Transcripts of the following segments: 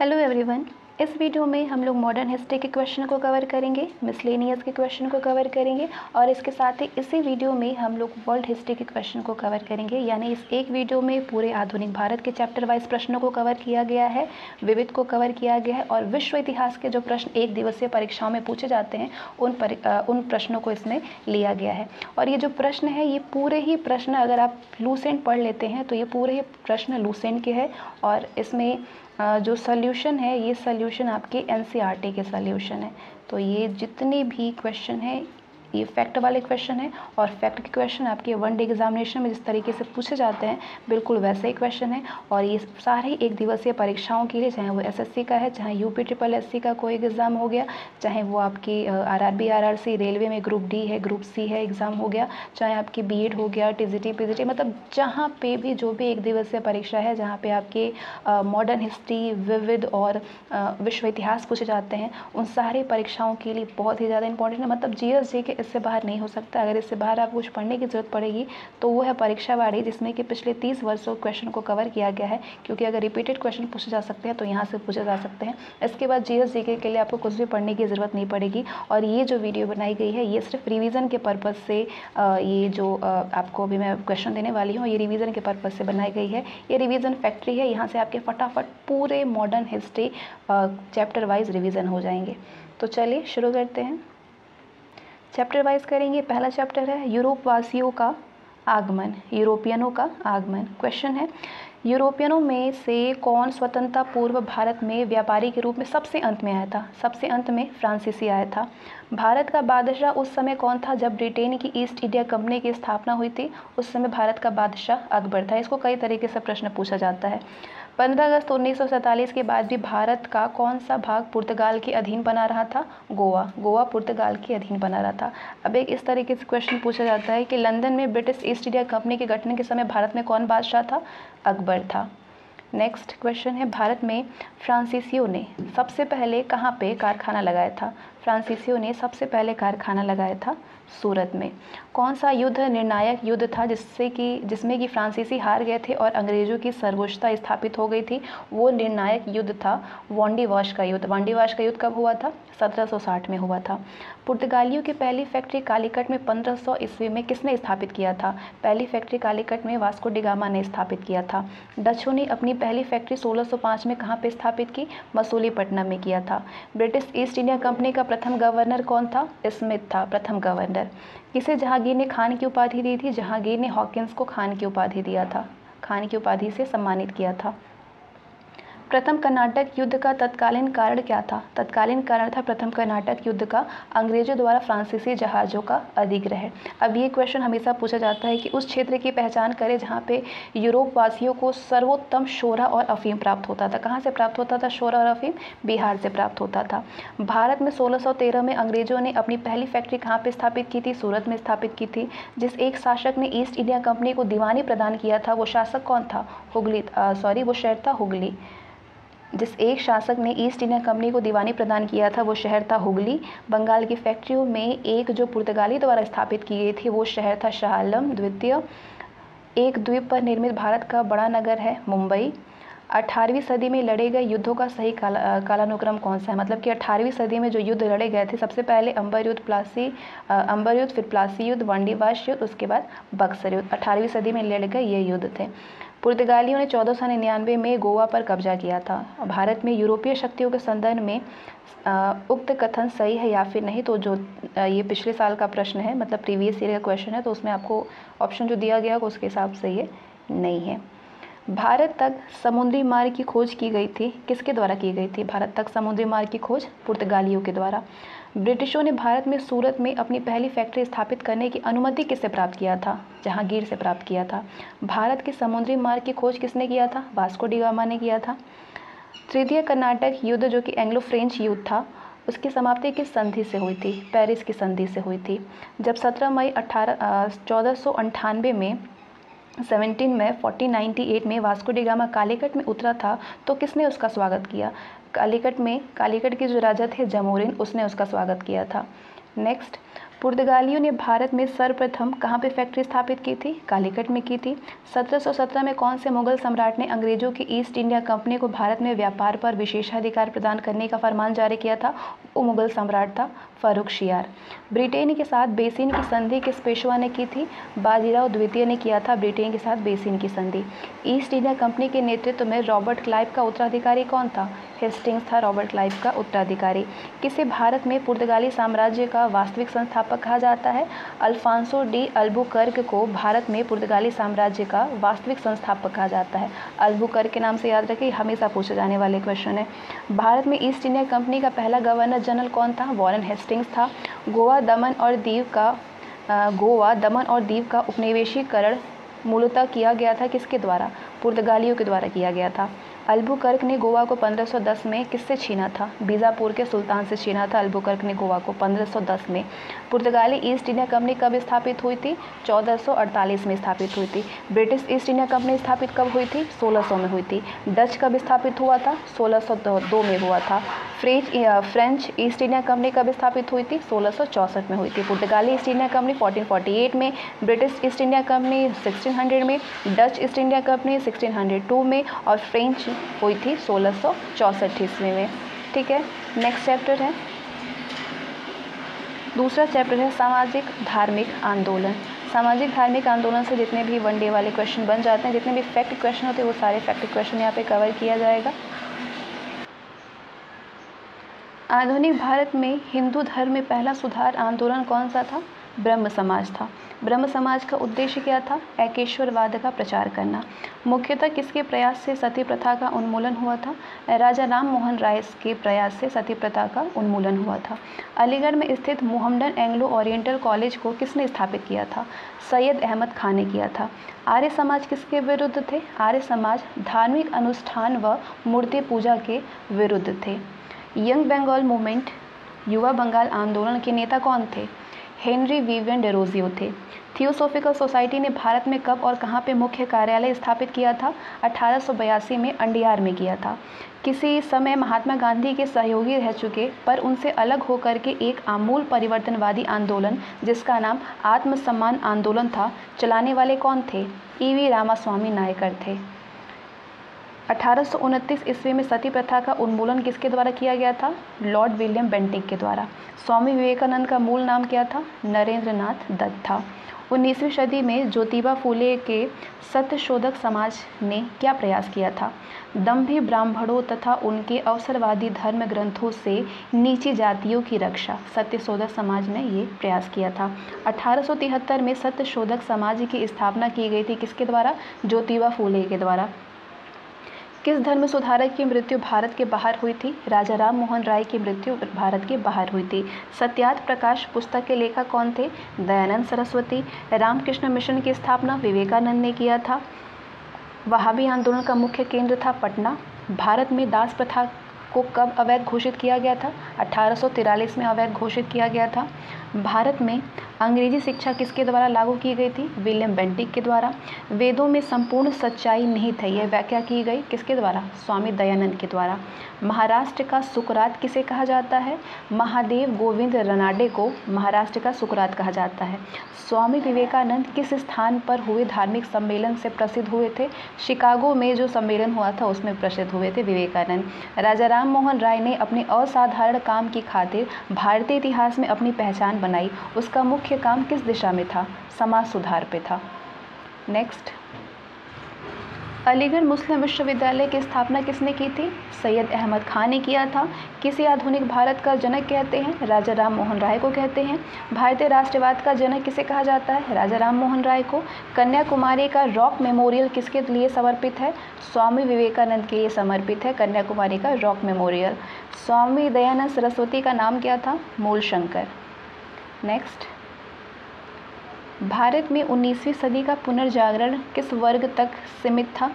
Hello everyone इस video में हम लोग मॉडर्न हिस्ट्री के क्वेश्चन को कवर करेंगे मिसलेनियस के क्वेश्चन को कवर करेंगे और इसके साथ ही इसी वीडियो में हम लोग वर्ल्ड हिस्ट्री के क्वेश्चन को कवर करेंगे। यानी इस एक वीडियो में पूरे आधुनिक भारत के चैप्टर वाइज प्रश्नों को कवर किया गया है विविध को कवर किया गया है और विश्व इतिहास के जो प्रश्न एक दिवसीय परीक्षाओं में पूछे जाते हैं उन पर, उन प्रश्नों को इसमें लिया गया है। और ये जो प्रश्न है ये पूरे ही प्रश्न अगर आप लूसेंट पढ़ लेते हैं तो ये पूरे ही प्रश्न लूसेंट के हैं और इसमें जो सल्यूशन है, ये सल्यूशन आपके एन e के सल्यूशन है। तो ये जितने भी क्वेश्चन हैं ये फैक्ट वाले क्वेश्चन है और फैक्ट के क्वेश्चन आपके वन डे एग्जामिनेशन में जिस तरीके से पूछे जाते हैं, बिल्कुल वैसे ही क्वेश्चन है और ये सारे एक दिवसीय परीक्षाओं के लिए, चाहे वो एसएससी का है, चाहे यूपी ट्रिपल एससी का कोई एग्ज़ाम हो गया, चाहे वो आपकी आरआरबी आरआरसी रेलवे में ग्रुप डी है ग्रुप सी है एग्ज़ाम हो गया, चाहे आपकी बी हो गया टीजीटी पीजीटी मतलब जहाँ पे भी जो भी एक दिवसीय परीक्षा है, जहाँ पे आपके मॉडर्न हिस्ट्री विविध और विश्व इतिहास पूछे जाते हैं, उन सारे परीक्षाओं के लिए बहुत ही ज़्यादा इंपॉर्टेंट है। मतलब जी के इससे बाहर नहीं हो सकता। अगर इससे बाहर आपको कुछ पढ़ने की ज़रूरत पड़ेगी तो वो है परीक्षावाड़ी, जिसमें कि पिछले तीस वर्षों क्वेश्चन को कवर किया गया है। क्योंकि अगर रिपीटेड क्वेश्चन पूछे जा सकते हैं तो यहाँ से पूछे जा सकते हैं। इसके बाद जी एस के लिए आपको कुछ भी पढ़ने की ज़रूरत नहीं पड़ेगी। और ये जो वीडियो बनाई गई है, ये सिर्फ़ रिविज़न के पर्पज़ से ये जो आपको अभी मैं क्वेश्चन देने वाली हूँ, ये रिविज़न के पर्पज़ से बनाई गई है। ये रिविज़न फैक्ट्री है। यहाँ से आपके फटाफट पूरे modern history chapter wise revision हो जाएँगे। तो चलिए शुरू करते हैं। चैप्टर वाइज करेंगे, पहला चैप्टर है यूरोप वासियों का आगमन, यूरोपियनों का आगमन। क्वेश्चन है, यूरोपियनों में से कौन स्वतंत्रता पूर्व भारत में व्यापारी के रूप में सबसे अंत में आया था? सबसे अंत में फ्रांसीसी आया था। भारत का बादशाह उस समय कौन था जब ब्रिटेन की ईस्ट इंडिया कंपनी की स्थापना हुई थी? उस समय भारत का बादशाह अकबर था। इसको कई तरीके से प्रश्न पूछा जाता है। पंद्रह अगस्त उन्नीस सौ सैंतालीस के बाद भी भारत का कौन सा भाग पुर्तगाल के अधीन बना रहा था? गोवा। गोवा पुर्तगाल के अधीन बना रहा था। अब एक इस तरीके से क्वेश्चन पूछा जाता है कि लंदन में ब्रिटिश ईस्ट इंडिया कंपनी के गठन के समय भारत में कौन बादशाह था? अकबर था। नेक्स्ट क्वेश्चन है, भारत में फ्रांसीसियों ने सबसे पहले कहाँ पे कारखाना लगाया था? फ्रांसीसियों ने सबसे पहले कारखाना लगाया था सूरत में। कौन सा युद्ध निर्णायक युद्ध था जिससे कि, जिसमें कि फ्रांसीसी हार गए थे और अंग्रेज़ों की सर्वोच्चता स्थापित हो गई थी, वो निर्णायक युद्ध था वाश का युद्ध। वाश का युद्ध कब हुआ था? 1760 में हुआ था। पुर्तगालियों की पहली फैक्ट्री कालीकट में 1500 ईस्वी में किसने स्थापित किया था? पहली फैक्ट्री कालीकट में वास्को डिगामा ने स्थापित किया था। डचों ने अपनी पहली फैक्ट्री 1605 में कहाँ पर स्थापित की? मसूलीपट्टनम में किया था। ब्रिटिश ईस्ट इंडिया कंपनी का प्रथम गवर्नर कौन था? स्मिथ था, प्रथम गवर्नर। इसे जहांगीर ने खान की उपाधि दी थी। जहांगीर ने हॉकिंस को खान की उपाधि दिया था। खान की उपाधि से सम्मानित किया था। प्रथम कर्नाटक युद्ध का तत्कालीन कारण क्या था? तत्कालीन कारण था प्रथम कर्नाटक युद्ध का, अंग्रेज़ों द्वारा फ्रांसीसी जहाज़ों का अधिग्रहण। अब ये क्वेश्चन हमेशा पूछा जाता है कि उस क्षेत्र की पहचान करें जहाँ पे यूरोप वासियों को सर्वोत्तम शोरा और अफीम प्राप्त होता था। कहाँ से प्राप्त होता था? शोरा और अफीम? बिहार से प्राप्त होता था। भारत में सोलह में अंग्रेज़ों ने अपनी पहली फैक्ट्री कहाँ पर स्थापित की थी? सूरत में स्थापित की थी, जिस एक शासक ने ईस्ट इंडिया कंपनी को दीवानी प्रदान किया था। वो शासक कौन था? हुगली सॉरी वो शहर था हुगली। जिस एक शासक ने ईस्ट इंडिया कंपनी को दीवानी प्रदान किया था, वो शहर था हुगली। बंगाल की फैक्ट्रियों में एक जो पुर्तगाली द्वारा स्थापित की गई थी, वो शहर था शाह आलम द्वितीय। एक द्वीप पर निर्मित भारत का बड़ा नगर है, मुंबई। अठारहवीं सदी में लड़े गए युद्धों का सही काला, कालानुक्रम कौन सा है? मतलब कि अठारहवीं सदी में जो युद्ध लड़े गए थे, सबसे पहले अंबर युद्ध, प्लासी अंबर युद्ध, फिर प्लासी युद्ध वंडीवाश युद्ध, उसके बाद बक्सर युद्ध। अठारहवीं सदी में लड़े गए ये युद्ध थे। पुर्तगालियों ने चौदह सौ निन्यानवे में गोवा पर कब्जा किया था। भारत में यूरोपीय शक्तियों के संदर्भ में उक्त कथन सही है या फिर नहीं तो जो ये पिछले साल का प्रश्न है मतलब प्रीवियस ईयर का क्वेश्चन है तो उसमें आपको ऑप्शन जो दिया गया, उसके हिसाब से ये नहीं है। भारत तक समुद्री मार्ग की खोज की गई थी। किसके द्वारा की गई थी? भारत तक समुद्री मार्ग की खोज पुर्तगालियों के द्वारा। ब्रिटिशों ने भारत में सूरत में अपनी पहली फैक्ट्री स्थापित करने की अनुमति किससे प्राप्त किया था? जहांगीर से प्राप्त किया था। भारत के समुद्री मार्ग की खोज किसने किया था? वास्को डिगामा ने किया था। तृतीय कर्नाटक युद्ध, जो कि एंग्लो फ्रेंच युद्ध था, उसकी समाप्ति किस संधि से हुई थी? पेरिस की संधि से हुई थी। जब 17 मई अठारह चौदह में 17 में 1498 में वास्को डिगामा कालीकट में उतरा था तो किसने उसका स्वागत किया? कालीकट में, कालीकट के जो राजा थे जमोरिन, उसने उसका स्वागत किया था। नेक्स्ट पुर्तगालियों ने भारत में सर्वप्रथम कहाँ पे फैक्ट्री स्थापित की थी? कालीकट में की थी। 1717 में कौन से मुगल सम्राट ने अंग्रेज़ों की ईस्ट इंडिया कंपनी को भारत में व्यापार पर विशेषाधिकार प्रदान करने का फरमान जारी किया था? वो मुगल सम्राट था। फारूक शियार। ब्रिटेन के साथ बेसिन की संधि किस पेशवा ने की थी? बाजीराव द्वितीय ने किया था ब्रिटेन के साथ बेसिन की संधि। ईस्ट इंडिया कंपनी के नेतृत्व में रॉबर्ट क्लाइव का उत्तराधिकारी कौन था? हेस्टिंग्स था रॉबर्ट क्लाइव का उत्तराधिकारी। किसे भारत में पुर्तगाली साम्राज्य का वास्तविक संस्थापक कहा जाता है? अल्फांसो डी अल्बुकर्क को भारत में पुर्तगाली साम्राज्य का वास्तविक संस्थापक कहा जाता है। अल्बुकर्क के नाम से याद रखिए हमेशा पूछे जाने वाले क्वेश्चन है। भारत में ईस्ट इंडिया कंपनी का पहला गवर्नर जनरल कौन था? वॉरेन हेस्टिंग्स था। गोवा दमन और दीव का गोवा दमन और दीव का उपनिवेशीकरण मूलतः किया गया था किसके द्वारा? पुर्तगालियों के द्वारा किया गया था। अल्बुकर्क ने गोवा को 1510 में किससे छीना था? बीजापुर के सुल्तान से छीना था अल्बुकर्क ने गोवा को 1510 में। पुर्तगाली ईस्ट इंडिया कंपनी कब स्थापित हुई थी? 1448 में स्थापित हुई थी। ब्रिटिश ईस्ट इंडिया कंपनी स्थापित कब हुई थी? 1600 में हुई थी। डच कब स्थापित हुआ था? 1602 में हुआ था। French French East India Company कब स्थापित हुई थी? सोलह में हुई थी। पुर्तगाली ईस्ट इंडिया कंपनी 1448 में, ब्रिटिश ईस्ट इंडिया कंपनी 1600 में, डच ईस्ट इंडिया कंपनी 1602 में और फ्रेंच हुई थी सोलह ईस्वी में। ठीक है नेक्स्ट चैप्टर है। दूसरा चैप्टर है सामाजिक धार्मिक आंदोलन। सामाजिक धार्मिक आंदोलन से जितने भी वन डे वाले क्वेश्चन बन जाते हैं, जितने भी फैक्ट क्वेश्चन होते हैं, वो सारे फैक्ट क्वेश्चन यहाँ पे कवर किया जाएगा। आधुनिक भारत में हिंदू धर्म में पहला सुधार आंदोलन कौन सा था? ब्रह्म समाज था। ब्रह्म समाज का उद्देश्य क्या था? एकेश्वरवाद का प्रचार करना। मुख्यतः किसके प्रयास से सती प्रथा का उन्मूलन हुआ था? राजा राम मोहन राय के प्रयास से सती प्रथा का उन्मूलन हुआ था। अलीगढ़ में स्थित मोहम्मदन एंग्लो ओरिएंटल कॉलेज को किसने स्थापित किया था? सैयद अहमद खान ने किया था। आर्य समाज किसके विरुद्ध थे? आर्य समाज धार्मिक अनुष्ठान व मूर्ति पूजा के विरुद्ध थे। यंग बंगाल मूवमेंट, युवा बंगाल आंदोलन के नेता कौन थे? हेनरी विवियन डेरोजियो थे थियोसोफिकल सोसाइटी ने भारत में कब और कहाँ पे मुख्य कार्यालय स्थापित किया था? अठारह सौ बयासी में अंडियार में किया था। किसी समय महात्मा गांधी के सहयोगी रह चुके, पर उनसे अलग होकर के एक आमूल परिवर्तनवादी आंदोलन, जिसका नाम आत्मसम्मान आंदोलन था, चलाने वाले कौन थे? ई वी रामास्वामी नायकर थे। अठारह सौ उनतीस ईस्वी में सती प्रथा का उन्मूलन किसके द्वारा किया गया था? लॉर्ड विलियम बेंटिक के द्वारा। स्वामी विवेकानंद का मूल नाम क्या था? नरेंद्र नाथ दत्त था। उन्नीसवीं सदी में ज्योतिबा फूले के सत्यशोधक समाज ने क्या प्रयास किया था? दम्भी ब्राह्मणों तथा उनके अवसरवादी धर्म ग्रंथों से नीची जातियों की रक्षा, सत्यशोधक समाज ने ये प्रयास किया था। अठारह सौ तिहत्तर में सत्यशोधक समाज की स्थापना की गई थी किसके द्वारा? ज्योतिबा फूले के द्वारा। किस धर्म सुधारक की मृत्यु भारत के बाहर हुई थी? राजा राम मोहन राय की मृत्यु भारत के बाहर हुई थी। सत्यार्थ प्रकाश पुस्तक के लेखक कौन थे? दयानंद सरस्वती। रामकृष्ण मिशन की स्थापना विवेकानंद ने किया था। वहाबी आंदोलन का मुख्य केंद्र था पटना। भारत में दास प्रथा को कब अवैध घोषित किया गया था? अठारह में अवैध घोषित किया गया था। भारत में अंग्रेज़ी शिक्षा किसके द्वारा लागू की गई थी? विलियम बेंटिक के द्वारा। वेदों में संपूर्ण सच्चाई नहीं थी, यह व्याख्या की गई किसके द्वारा? स्वामी दयानंद के द्वारा। महाराष्ट्र का सुकरात किसे कहा जाता है? महादेव गोविंद रनाडे को महाराष्ट्र का सुकरात कहा जाता है। स्वामी विवेकानंद किस स्थान पर हुए धार्मिक सम्मेलन से प्रसिद्ध हुए थे? शिकागो में जो सम्मेलन हुआ था, उसमें प्रसिद्ध हुए थे विवेकानंद। राजा राम मोहन राय ने अपने असाधारण काम की खातिर भारतीय इतिहास में अपनी पहचान बनाई, उसका मुख्य काम किस दिशा में था? समाज सुधार पे था। नेक्स्ट अलीगढ़ मुस्लिम विश्वविद्यालय की स्थापना किसने की थी? सैयद अहमद खान ने किया था। किसे आधुनिक भारत का जनक कहते हैं? राजा राम मोहन राय को कहते हैं। भारतीय राष्ट्रवाद का जनक किसे कहा जाता है? राजा राम मोहन राय को। कन्याकुमारी का रॉक मेमोरियल किसके लिए समर्पित है? स्वामी विवेकानंद के लिए समर्पित है। कन्याकुमारी का रॉक मेमोरियल। स्वामी दयानंद सरस्वती का नाम क्या था? मूल शंकर नेक्स्ट भारत में 19वीं सदी का पुनर्जागरण किस वर्ग तक सीमित था?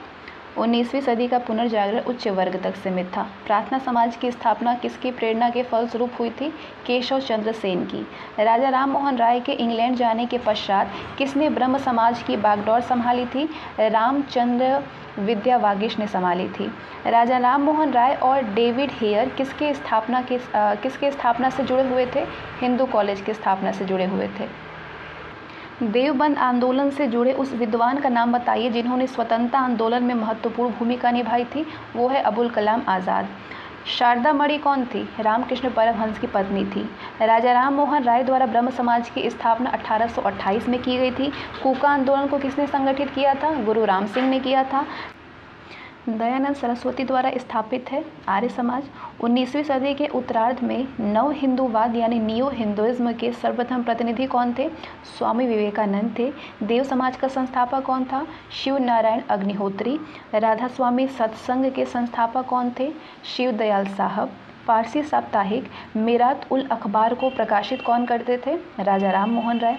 उन्नीसवीं सदी का पुनर्जागरण उच्च वर्ग तक सीमित था। प्रार्थना समाज की स्थापना किसकी प्रेरणा के फलस्वरूप हुई थी? केशव चंद्र सेन की। राजा राम मोहन राय के इंग्लैंड जाने के पश्चात किसने ब्रह्म समाज की बागडोर संभाली थी? रामचंद्र विद्या वागिश ने संभाली थी। राजा राम मोहन राय और डेविड हेयर किसके स्थापना के किसके स्थापना से जुड़े हुए थे? हिंदू कॉलेज की स्थापना से जुड़े हुए थे। देवबंद आंदोलन से जुड़े उस विद्वान का नाम बताइए जिन्होंने स्वतंत्रता आंदोलन में महत्वपूर्ण भूमिका निभाई थी। वो है अबुल कलाम आज़ाद। शारदा मणि कौन थी? रामकृष्ण परमहंस की पत्नी थी। राजा राम मोहन राय द्वारा ब्रह्म समाज की स्थापना 1828 में की गई थी। कूका आंदोलन को किसने संगठित किया था? गुरु राम सिंह ने किया था। दयानंद सरस्वती द्वारा स्थापित है आर्य समाज। 19वीं सदी के उत्तरार्ध में नव हिंदूवाद यानी नियो हिंदुइज्म के सर्वप्रथम प्रतिनिधि कौन थे? स्वामी विवेकानंद थे। देव समाज का संस्थापक कौन था? शिव नारायण अग्निहोत्री। राधा स्वामी सत्संग के संस्थापक कौन थे? शिव दयाल साहब। फारसी साप्ताहिक, मिरात उल अखबार को प्रकाशित कौन करते थे? राजा राम मोहन राय।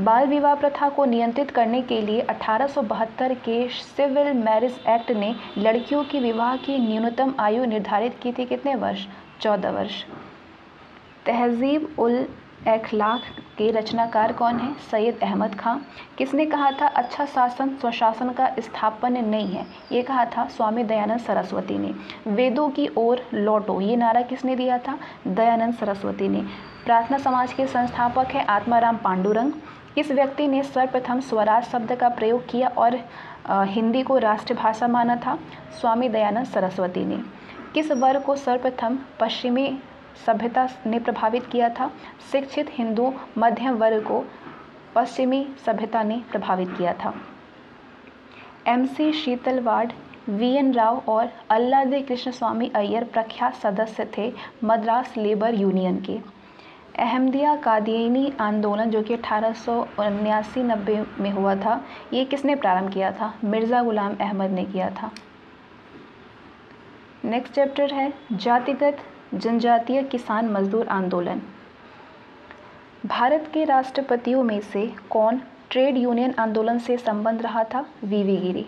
बाल विवाह प्रथा को नियंत्रित करने के लिए 1872 के सिविल मैरिज एक्ट ने लड़कियों की विवाह की न्यूनतम आयु निर्धारित की थी कितने वर्ष? चौदह वर्ष। तहजीब उल एखलाक के रचनाकार कौन है? सैयद अहमद खां। किसने कहा था अच्छा शासन, स्वशासन का स्थापन नहीं है ये कहा था स्वामी दयानंद सरस्वती ने। वेदों की ओर लौटो। ये नारा किसने दिया था? दयानंद सरस्वती ने। प्रार्थना समाज के संस्थापक है आत्माराम पांडुरंग। किस व्यक्ति ने सर्वप्रथम स्वराज शब्द का प्रयोग किया और हिंदी को राष्ट्रभाषा माना था, स्वामी दयानंद सरस्वती ने। किस वर्ग को सर्वप्रथम पश्चिमी सभ्यता ने प्रभावित किया था? शिक्षित हिंदू मध्यम वर्ग को पश्चिमी सभ्यता ने प्रभावित किया था। M C Setalvad, V N Rao और अल्लादे कृष्ण स्वामी अय्यर प्रख्यात सदस्य थे मद्रास लेबर यूनियन के। अहमदिया कादियानी आंदोलन जो कि अठारह सौ उन्यासी नब्बे में हुआ था, ये किसने प्रारंभ किया था? मिर्ज़ा गुलाम अहमद ने किया था। नेक्स्ट चैप्टर है, जातिगत जनजातीय किसान मजदूर आंदोलन। भारत के राष्ट्रपतियों में से कौन ट्रेड यूनियन आंदोलन से संबंध रहा था? वीवी गिरी।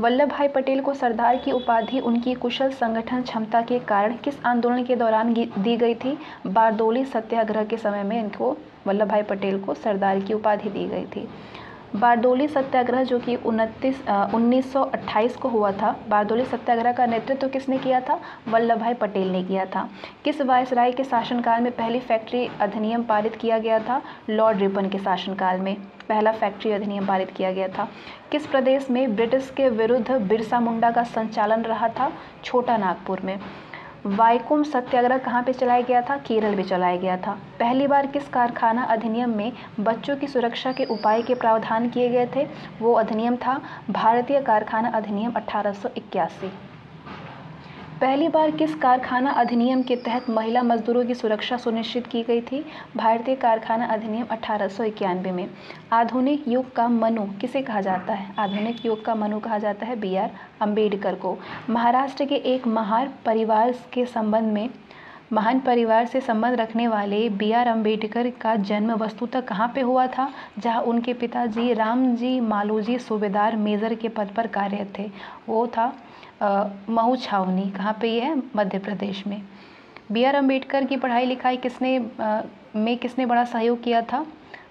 वल्लभ भाई पटेल को सरदार की उपाधि, उनकी कुशल संगठन क्षमता के कारण किस आंदोलन के दौरान दी गई थी? बारदोली सत्याग्रह के समय में इनको वल्लभ भाई पटेल को सरदार की उपाधि दी गई थी। बारदोली सत्याग्रह जो कि उनतीस उन्नीस को हुआ था बारदोली सत्याग्रह का नेतृत्व किसने किया था? वल्लभ भाई पटेल ने किया था। किस वायसराय के शासनकाल में पहली फैक्ट्री अधिनियम पारित किया गया था? लॉर्ड रिपन के शासनकाल में पहला फैक्ट्री अधिनियम पारित किया गया था। किस प्रदेश में ब्रिटिश के विरुद्ध बिरसा मुंडा का संचालन रहा था? छोटा नागपुर में। वाइकुम सत्याग्रह कहाँ पे चलाया गया था? केरल में चलाया गया था। पहली बार किस कारखाना अधिनियम में बच्चों की सुरक्षा के उपाय के प्रावधान किए गए थे? वो अधिनियम था भारतीय कारखाना अधिनियम अट्ठारह पहली बार किस कारखाना अधिनियम के तहत महिला मजदूरों की सुरक्षा सुनिश्चित की गई थी? भारतीय कारखाना अधिनियम अठारह सौ इक्यानवे में। आधुनिक युग का मनु किसे कहा जाता है? आधुनिक युग का मनु कहा जाता है बी आर अंबेडकर को। महाराष्ट्र के एक महार परिवार के संबंध में, महान परिवार से संबंध रखने वाले बी आर अंबेडकर का जन्म वस्तुतः कहाँ पे हुआ था? जहाँ उनके पिताजी रामजी मालूजी सूबेदार मेजर के पद पर कार्यरत थे। वो था महू छावनी कहाँ पे ये है? मध्य प्रदेश में। बी आर अंबेडकर की पढ़ाई लिखाई किसने आ, में किसने बड़ा सहयोग किया था?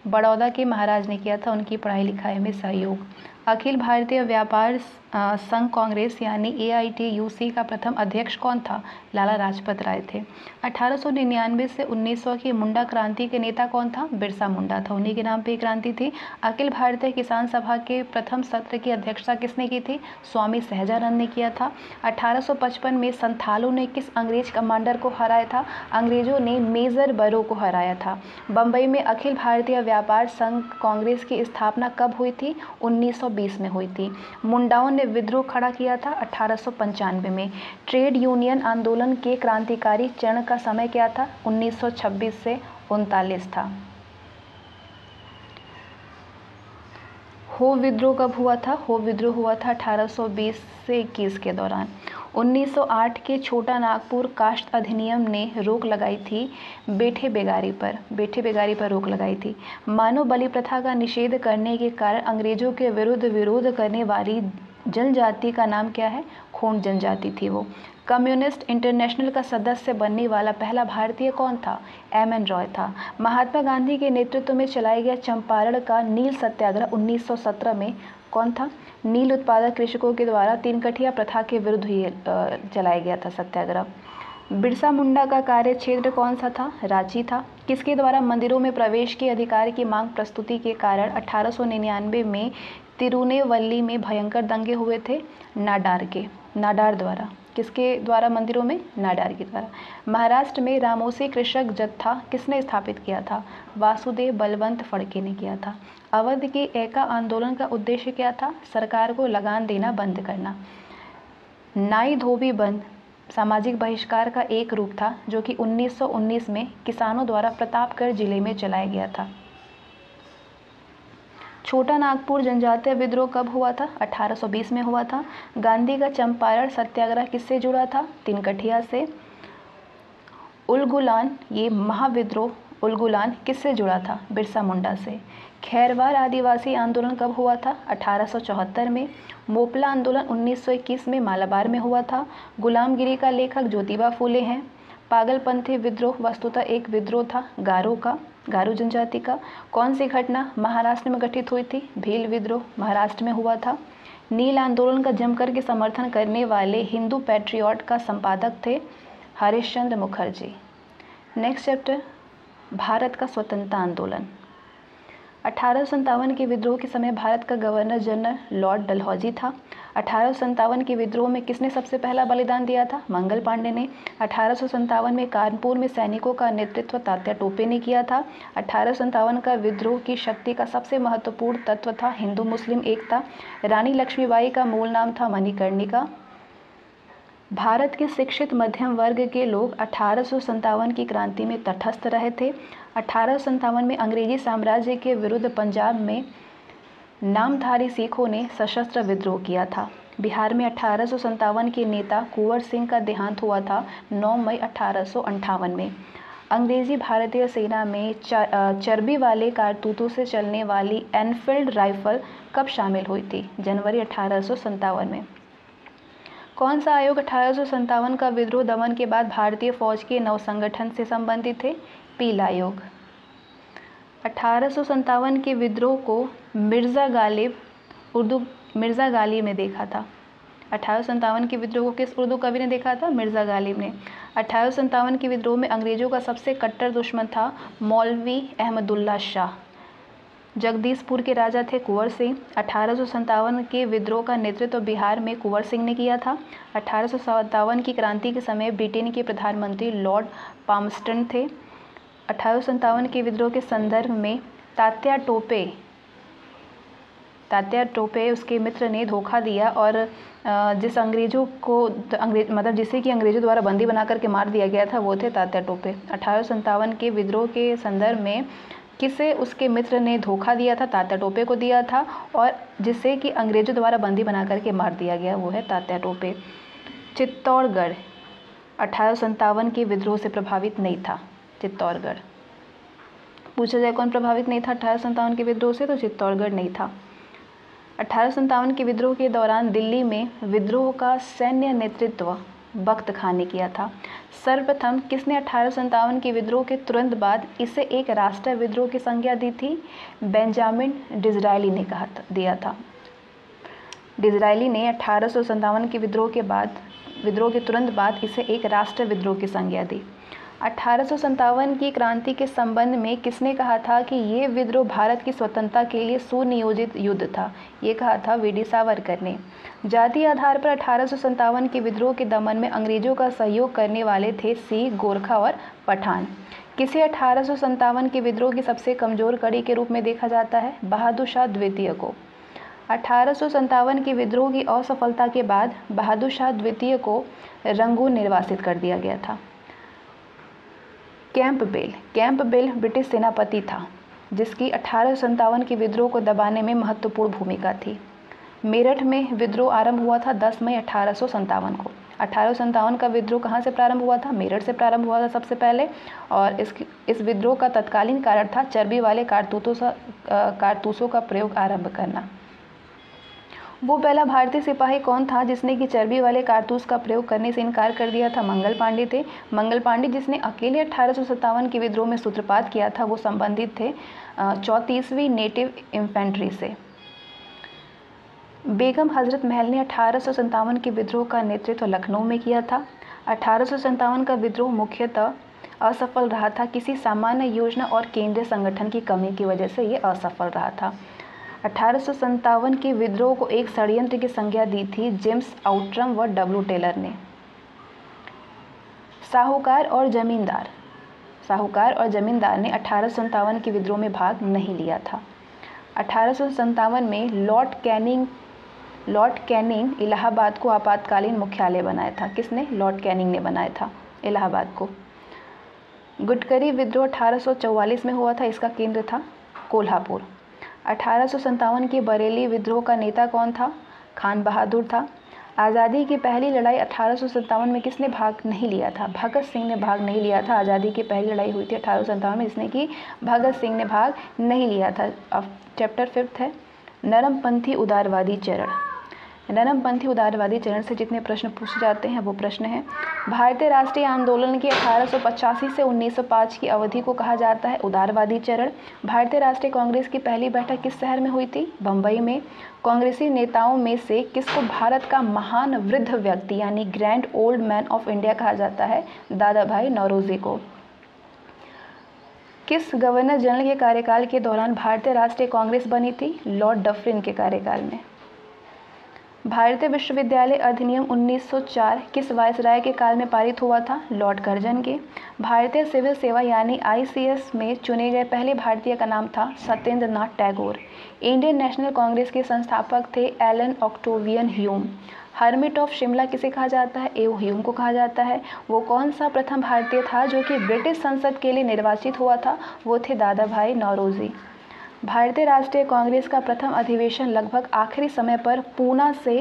बड़ौदा के महाराज ने किया था उनकी पढ़ाई लिखाई में सहयोग। अखिल भारतीय व्यापार संघ कांग्रेस यानी एआईटीयूसी का प्रथम अध्यक्ष कौन था? लाला लाजपत राय थे। 1899 से 1900 की मुंडा क्रांति के नेता कौन था? बिरसा मुंडा था। उन्हीं के नाम पे क्रांति थी। अखिल भारतीय किसान सभा के प्रथम सत्र की अध्यक्षता किसने की थी? स्वामी सहजानंद ने किया था। 1855 में संथालों ने किस अंग्रेज़ कमांडर को हराया था? अंग्रेज़ों ने मेजर बरो को हराया था। बम्बई में अखिल भारतीय व्यापार संघ कांग्रेस की स्थापना कब हुई थी? उन्नीस सौ बीस में हुई थी। मुंडाओं ने विद्रोह खड़ा किया था अठारह सौ पंचानवे में। ट्रेड यूनियन आंदोलन के क्रांतिकारी चरण का समय क्या था? 1926 से उनतालीस था। हो विद्रोह कब हुआ था? हो विद्रोह हुआ था 1820 से 21 के दौरान। 1908 के छोटा नागपुर कास्ट अधिनियम ने रोक लगाई थी बेठे बेगारी पर। बेठे बेगारी पर रोक लगाई थी। मानव बलि प्रथा का निषेध करने के कारण अंग्रेज़ों के विरुद्ध विरोध करने वाली जनजाति का नाम क्या है? खोंड जनजाति थी वो। कम्युनिस्ट इंटरनेशनल का सदस्य बनने वाला पहला भारतीय कौन था? एम एन रॉय था। महात्मा गांधी के नेतृत्व में चलाया गया चंपारण का नील सत्याग्रह 1917 में कौन था? नील उत्पादक कृषकों के द्वारा तीन कठिया प्रथा के विरुद्ध ही चलाया गया था सत्याग्रह। बिरसा मुंडा का कार्य क्षेत्र कौन सा था? रांची था। किसके द्वारा मंदिरों में प्रवेश के अधिकार की मांग प्रस्तुति के कारण अठारह सौ निन्यानवे में तिरुनेवल्ली में भयंकर दंगे हुए थे? नाडार के, नाडार द्वारा। किसके द्वारा मंदिरों में? नाडार के द्वारा। महाराष्ट्र में रामोसी कृषक जत्था किसने स्थापित किया था? वासुदेव बलवंत फड़के ने किया था। अवध के एका आंदोलन का उद्देश्य क्या था? सरकार को लगान देना, बंद करना। नाई धोबी बंद सामाजिक बहिष्कार का एक रूप था, जो कि 1919 में किसानों द्वारा प्रतापगढ़ ज़िले में चलाया गया था। छोटा नागपुर जनजातीय विद्रोह कब हुआ था? 1820 में हुआ था। गांधी का चंपारण सत्याग्रह किससे जुड़ा था? तिनकठिया से। उलगुलान, ये महाविद्रोह उलगुलान किससे जुड़ा था? बिरसा मुंडा से। खैरवार आदिवासी आंदोलन कब हुआ था? 1874 में। मोपला आंदोलन 1921 में मालाबार में हुआ था। गुलामगिरी का लेखक ज्योतिबा फूले हैं। पागलपंथी विद्रोह, वस्तुतः एक विद्रोह था गारो का। गारो जनजाति का। कौन सी घटना महाराष्ट्र में गठित हुई थी? भील विद्रोह महाराष्ट्र में हुआ था। नील आंदोलन का जमकर के समर्थन करने वाले हिंदू पैट्रियट का संपादक थे हरिश्चंद्र मुखर्जी। नेक्स्ट चैप्टर भारत का स्वतंत्रता आंदोलन। अठारह के विद्रोह के समय भारत का गवर्नर जनरल लॉर्ड डलहौजी था। अठारह के विद्रोह में किसने सबसे पहला बलिदान दिया था? मंगल पांडे ने। अठारह में कानपुर में सैनिकों का नेतृत्व तात्या टोपे ने किया था। अठारह का विद्रोह की शक्ति का सबसे महत्वपूर्ण तत्व था हिंदू मुस्लिम एकता। रानी लक्ष्मीबाई का मूल नाम था मणिकर्णिका। भारत के शिक्षित मध्यम वर्ग के लोग अठारह की क्रांति में तटस्थ रहे थे। अठारह में अंग्रेज़ी साम्राज्य के विरुद्ध पंजाब में नामधारी सिखों ने सशस्त्र विद्रोह किया था। बिहार में अठारह सौ सत्तावन के नेता कुंवर सिंह का देहांत हुआ था 9 मई अठारह सौ अट्ठावन में। अंग्रेज़ी भारतीय सेना में चर्बी वाले कारतूतों से चलने वाली एनफील्ड राइफल कब शामिल हुई थी? जनवरी अठारह में। कौन सा आयोग अठारह का विद्रोह दमन के बाद भारतीय फौज के नवसंगठन से संबंधित थे? पीला आयोग अठारह के विद्रोह को मिर्ज़ा गालिब उर्दू, मिर्ज़ा गालिब ने देखा था। अठारह के विद्रोह को किस उर्दू कवि ने देखा था? मिर्ज़ा गालिब ने। अठारह के विद्रोह में अंग्रेज़ों का सबसे कट्टर दुश्मन था मौलवी अहमदुल्ला शाह। जगदीशपुर के राजा थे कुंवर सिंह। अठारह के विद्रोह का नेतृत्व बिहार में कुंवर सिंह ने किया था। अठारह सौ सत्तावन की क्रांति के समय ब्रिटेन के प्रधानमंत्री लॉर्ड पामस्टन थे। अठारह के विद्रोह के संदर्भ में तात्या टोपे तात्या टोपे उसके मित्र ने धोखा दिया और जिस अंग्रेज़ों को अंग्रेज़ मतलब जिसे कि अंग्रेज़ों द्वारा बंदी बना करके मार दिया गया था, वो थे तात्या टोपे। अठारह के विद्रोह के संदर्भ में किसे उसके मित्र ने धोखा दिया था, तात्या टोपे को दिया था और जिसे कि अंग्रेज़ों द्वारा बंदी बना करके मार दिया गया, वो है तात्या टोपे। चित्तौड़गढ़, अठारह के विद्रोह से प्रभावित नहीं था। चित्तौड़गढ़। पूछा जाए कौन प्रभावित नहीं था अठारह के विद्रोह से तो चित्तौड़गढ़ नहीं था। अठारह के विद्रोह के दौरान दिल्ली में विद्रोह का सैन्य नेतृत्व बख्त खान ने किया था। सर्वप्रथम किसने अठारह के विद्रोह के तुरंत बाद इसे एक राष्ट्रीय विद्रोह की संज्ञा दी थी? बेंजामिन डिजराइली ने कहा दिया था। डिजराइली ने अठारह के विद्रोह के बाद, विद्रोह के तुरंत बाद इसे एक राष्ट्रीय विद्रोह की संज्ञा दी। अठारह की क्रांति के संबंध में किसने कहा था कि ये विद्रोह भारत की स्वतंत्रता के लिए सुनियोजित युद्ध था? ये कहा था वी डी सावरकर ने। जाति आधार पर अठारह के विद्रोह के दमन में अंग्रेज़ों का सहयोग करने वाले थे सिख गोरखा और पठान। किसे अठारह के विद्रोह की सबसे कमज़ोर कड़ी के रूप में देखा जाता है? बहादुर शाह द्वितीय को। अठारह के विद्रोह की असफलता के बाद बहादुर शाह द्वितीय को रंगून निर्वासित कर दिया गया था। Campbell. Campbell British सेनापति था, जिसकी अठारह के विद्रोह को दबाने में महत्वपूर्ण भूमिका थी। मेरठ में विद्रोह आरंभ हुआ था 10 मई अठारह को। अठारह का विद्रोह कहाँ से प्रारंभ हुआ था? मेरठ से प्रारंभ हुआ था सबसे पहले, और इस इस विद्रोह का तत्कालीन कारण था चर्बी वाले कारतूतों कारतूसों का प्रयोग आरंभ करना। वो पहला भारतीय सिपाही कौन था जिसने कि चर्बी वाले कारतूस का प्रयोग करने से इनकार कर दिया था? मंगल पांडे थे। मंगल पांडे जिसने अकेले अठारह के विद्रोह में सूत्रपात किया था, वो संबंधित थे चौंतीसवीं नेटिव इन्फेंट्री से। बेगम हज़रत महल ने अठारह के विद्रोह का नेतृत्व लखनऊ में किया था। अठारह का विद्रोह मुख्यतः असफल रहा था। किसी सामान्य योजना और केंद्रीय संगठन की कमी की वजह से ये असफल रहा था। अठारह के विद्रोह को एक षडयंत्र की संज्ञा दी थी जेम्स आउट्रम व डब्लू टेलर ने। साहूकार और जमींदार। साहूकार और जमींदार ने अठारह के विद्रोह में भाग नहीं लिया था। अठारह में lord Canning lord Canning Allahabad को आपातकालीन मुख्यालय बनाया था। किसने? लॉर्ड कैनिंग ने बनाया था, इलाहाबाद को। गुटकरी विद्रोह 1844 में हुआ था, इसका केंद्र था कोल्हापुर। अठारह सौ सत्तावन के बरेली विद्रोह का नेता कौन था? खान बहादुर था। आज़ादी की पहली लड़ाई अठारह सौ सत्तावन में किसने भाग नहीं लिया था? भगत सिंह ने भाग नहीं लिया था। आज़ादी की पहली लड़ाई हुई थी अठारह में इसने कि भगत सिंह ने भाग नहीं लिया था। अब चैप्टर फिफ्थ है। नरमपंथी उदारवादी चरण। नरमपंथी उदारवादी चरण से जितने प्रश्न पूछे जाते हैं, वो प्रश्न है। भारतीय राष्ट्रीय आंदोलन की अठारह से 1905 की अवधि को कहा जाता है उदारवादी चरण। भारतीय राष्ट्रीय कांग्रेस की पहली बैठक किस शहर में हुई थी? बम्बई में। कांग्रेसी नेताओं में से किसको भारत का महान वृद्ध व्यक्ति यानी grand old man of India कहा जाता है? दादा भाई नौरोजी को। किस गवर्नर जनरल के कार्यकाल के दौरान भारतीय राष्ट्रीय कांग्रेस बनी थी? लॉर्ड डफरिन के कार्यकाल में। भारतीय विश्वविद्यालय अधिनियम 1904 किस वायसराय के काल में पारित हुआ था? लॉर्ड कर्जन के। भारतीय सिविल सेवा यानी आईसीएस में चुने गए पहले भारतीय का नाम था Satyendra Nath Tagore. Indian National Congress के संस्थापक थे Allan Octavian Hume. Hermit of Shimla किसे कहा जाता है? एओ ह्यूम को कहा जाता है। वो कौन सा प्रथम भारतीय था जो कि ब्रिटिश संसद के लिए निर्वाचित हुआ था? वो थे दादा भाई नौरोजी। भारतीय राष्ट्रीय कांग्रेस का प्रथम अधिवेशन लगभग आखिरी समय पर पूना से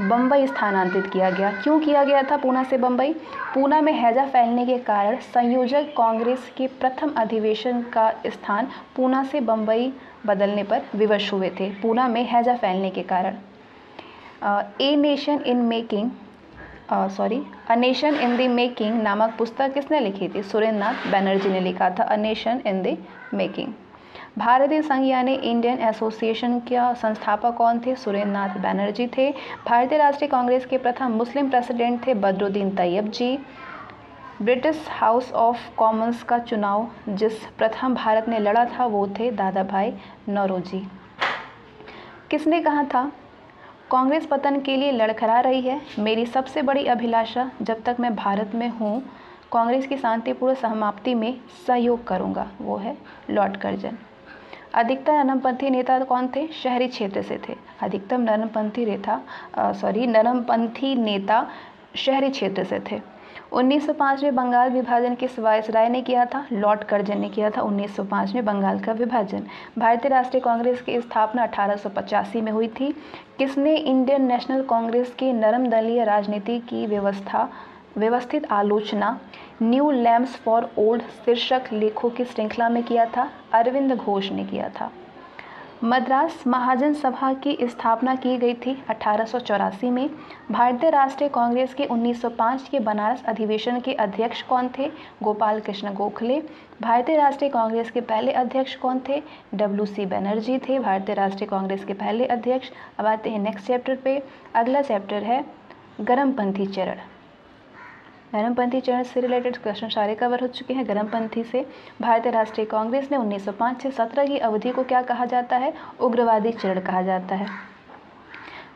बम्बई स्थानांतरित किया गया। क्यों किया गया था पूना से बम्बई पूना में हैजा फैलने के कारण संयोजक कांग्रेस के प्रथम अधिवेशन का स्थान पूना से बम्बई बदलने पर विवश हुए थे। पूना में हैजा फैलने के कारण। A nation in making sorry, a nation in the making नामक पुस्तक किसने लिखी थी? सुरेंद्र नाथ बैनर्जी ने लिखा था। A nation in the making. भारतीय संघ यानी इंडियन एसोसिएशन के संस्थापक कौन थे? सुरेंद्र नाथ बैनर्जी थे। भारतीय राष्ट्रीय कांग्रेस के प्रथम मुस्लिम प्रेसिडेंट थे Badruddin Tyab ji. British House of Commons का चुनाव, जिस प्रथम भारत ने लड़ा था, वो थे दादा भाई नौरोजी। किसने कहा था, कांग्रेस पतन के लिए लड़खड़ा रही है। मेरी सबसे बड़ी अभिलाषा, जब तक मैं भारत में हूँ, कांग्रेस की शांतिपूर्ण समाप्ति में सहयोग करूँगा। वो है लॉर्ड कर्जन। अधिकतर नरमपंथी नेता कौन थे? शहरी क्षेत्र से थे। अधिकतम नरमपंथी नेता सॉरी नरमपंथी नेता शहरी क्षेत्र से थे। 1905 में बंगाल विभाजन किस वायसराय ने किया था, लॉर्ड कर्जन ने किया था 1905 में बंगाल का विभाजन। भारतीय राष्ट्रीय कांग्रेस की स्थापना अठारह सौ पचासी में हुई थी। किसने इंडियन नेशनल कांग्रेस की नरम दलीय राजनीति की व्यवस्था, व्यवस्थित आलोचना न्यू लैम्प्स फॉर ओल्ड शीर्षक लेखों की श्रृंखला में किया था, अरविंद घोष ने किया था। मद्रास महाजन सभा की स्थापना की गई थी अठारह सौ चौरासी में। भारतीय राष्ट्रीय कांग्रेस के 1905 के बनारस अधिवेशन के अध्यक्ष कौन थे? गोपाल कृष्ण गोखले। भारतीय राष्ट्रीय कांग्रेस के पहले अध्यक्ष कौन थे? डब्ल्यू सी बनर्जी थे। भारतीय राष्ट्रीय कांग्रेस के पहले अध्यक्ष। अब आते हैं नेक्स्ट चैप्टर पे। अगला चैप्टर है, गर्मपंथी चरण। नरमपंथी चरण से रिलेटेड क्वेश्चन सारे कवर हो चुके हैं। गर्मपंथी से भारतीय राष्ट्रीय कांग्रेस ने 1905 से 17 की अवधि को क्या कहा जाता है? उग्रवादी चरण कहा जाता है।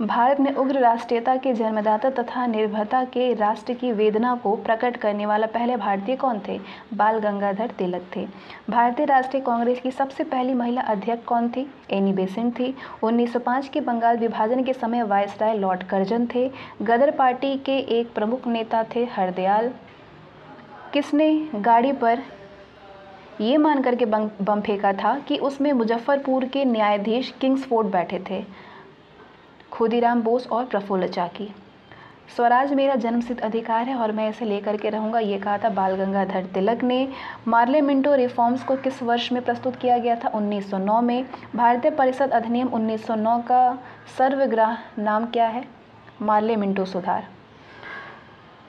भारत में उग्र राष्ट्रीयता के जन्मदाता तथा निर्भरता के राष्ट्र की वेदना को प्रकट करने वाला पहले भारतीय कौन थे? बाल गंगाधर तिलक थे। भारतीय राष्ट्रीय कांग्रेस की सबसे पहली महिला अध्यक्ष कौन थी? एनी बेसेंट थी। 1905 के बंगाल विभाजन के समय वायसराय लॉर्ड कर्जन थे। गदर पार्टी के एक प्रमुख नेता थे हरदयाल। किसने गाड़ी पर ये मान करके बम फेंका था कि उसमें मुजफ्फरपुर के न्यायाधीश किंग्सफोर्ड बैठे थे? खुदीराम बोस और प्रफुल्ल चाकी। स्वराज मेरा जन्मसिद्ध अधिकार है और मैं इसे लेकर के रहूँगा, ये कहा था बाल गंगाधर तिलक ने। मार्ले मिंटो रिफॉर्म्स को किस वर्ष में प्रस्तुत किया गया था? 1909 में। भारतीय परिषद अधिनियम 1909 का सर्वग्राह नाम क्या है? मार्ले मिंटो सुधार।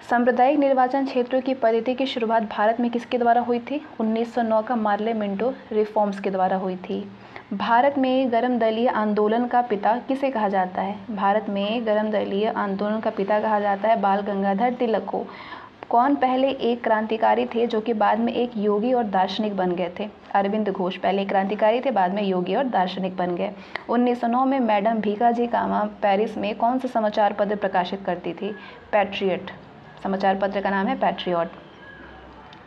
सांप्रदायिक निर्वाचन क्षेत्रों की पद्धति की शुरुआत भारत में किसके द्वारा हुई थी? 1909 का मार्ले मिंटो रिफॉर्म्स के द्वारा हुई थी। भारत में गर्म दलीय आंदोलन का पिता किसे कहा जाता है? भारत में गर्म दलीय आंदोलन का पिता कहा जाता है बाल गंगाधर तिलक को। कौन पहले एक क्रांतिकारी थे जो कि बाद में एक योगी और दार्शनिक बन गए थे? अरविंद घोष पहले क्रांतिकारी थे, बाद में योगी और दार्शनिक बन गए। 1909 में मैडम भीकाजी कामा पेरिस में कौन सा समाचार पत्र प्रकाशित करती थी? पैट्रियट। समाचार पत्र का नाम है पैट्रियट।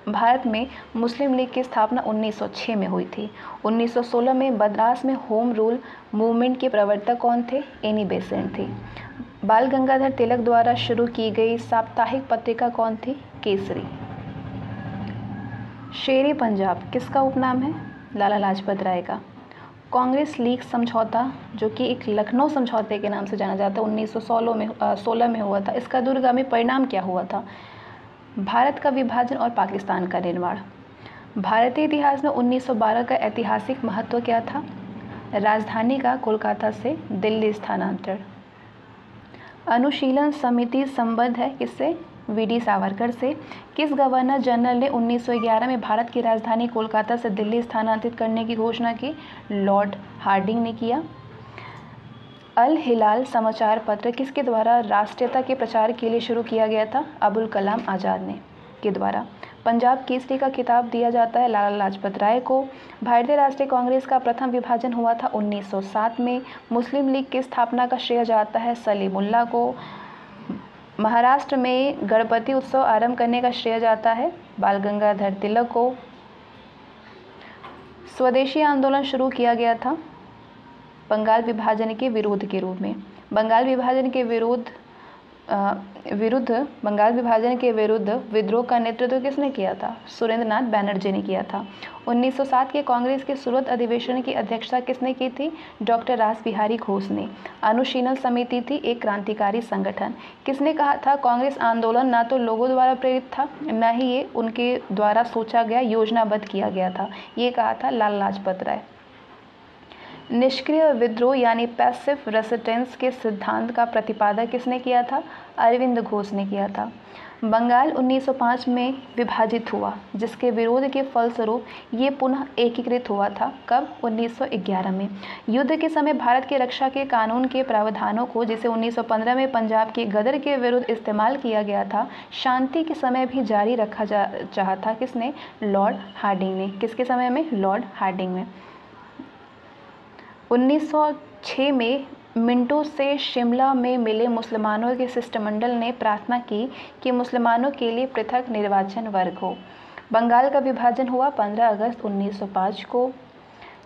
भारत में मुस्लिम लीग की स्थापना 1906 में हुई थी। 1916 में मद्रास में होम रूल मूवमेंट के प्रवर्तक कौन थे? एनी बेसेंट थी। बाल गंगाधर तिलक द्वारा शुरू की गई साप्ताहिक पत्रिका कौन थी? केसरी। शेरी पंजाब, किसका उपनाम है? लाला लाजपत राय का। कांग्रेस लीग समझौता, जो कि एक लखनऊ समझौते के नाम से जाना जाता है उन्नीस सौ सोलह में सोलह में हुआ था। इसका दूरगामी परिणाम क्या हुआ था? भारत का विभाजन और पाकिस्तान का निर्माण। भारतीय इतिहास में 1912 का ऐतिहासिक महत्व क्या था? राजधानी का कोलकाता से दिल्ली स्थानांतरण। अनुशीलन समिति संबद्ध है किससे? वी डी सावरकर से। किस गवर्नर जनरल ने 1911 में भारत की राजधानी कोलकाता से दिल्ली स्थानांतरित करने की घोषणा की? लॉर्ड हार्डिंग ने किया। अल हिलाल समाचार पत्र किसके द्वारा राष्ट्रीयता के प्रचार के लिए शुरू किया गया था? अबुल कलाम आज़ाद ने। के द्वारा? पंजाब केसरी का खिताब दिया जाता है लाला लाजपत राय को। भारतीय राष्ट्रीय कांग्रेस का प्रथम विभाजन हुआ था 1907 में। मुस्लिम लीग की स्थापना का श्रेय जाता है सलीमुल्ला को। महाराष्ट्र में गणपति उत्सव आरंभ करने का श्रेय जाता है बाल गंगाधर तिलक को। स्वदेशी आंदोलन शुरू किया गया था। बंगाल विभाजन के विरोध के रूप में। बंगाल विभाजन के विरोध विरुद्ध, बंगाल विभाजन के विरुद्ध विद्रोह का नेतृत्व किसने किया था? सुरेंद्र नाथ बैनर्जी ने किया था। 1907 के कांग्रेस के सूरत अधिवेशन की अध्यक्षता किसने की थी? डॉक्टर रास बिहारी घोष ने। अनुशीलन समिति थी एक क्रांतिकारी संगठन। किसने कहा था, कांग्रेस आंदोलन ना तो लोगों द्वारा प्रेरित था, न ही ये उनके द्वारा सोचा गया, योजनाबद्ध किया गया था। ये कहा था लाल लाजपत राय। निष्क्रिय विद्रोह यानी पैसिव रेसिस्टेंस के सिद्धांत का प्रतिपादन किसने किया था? अरविंद घोष ने किया था। बंगाल 1905 में विभाजित हुआ, जिसके विरोध के फलस्वरूप ये पुनः एकीकृत हुआ था। कब? 1911 में। युद्ध के समय भारत की रक्षा के कानून के प्रावधानों को, जिसे 1915 में पंजाब के गदर के विरुद्ध इस्तेमाल किया गया था, शांति के समय भी जारी रखा जा, चाहा था किसने? लॉर्ड हार्डिंग ने। किसके समय में? लॉर्ड हार्डिंग में। 1906 में मिंटो से शिमला में मिले मुसलमानों के शिष्टमंडल ने प्रार्थना की कि मुसलमानों के लिए पृथक निर्वाचन वर्ग हो। बंगाल का विभाजन हुआ 15 अगस्त 1905 को।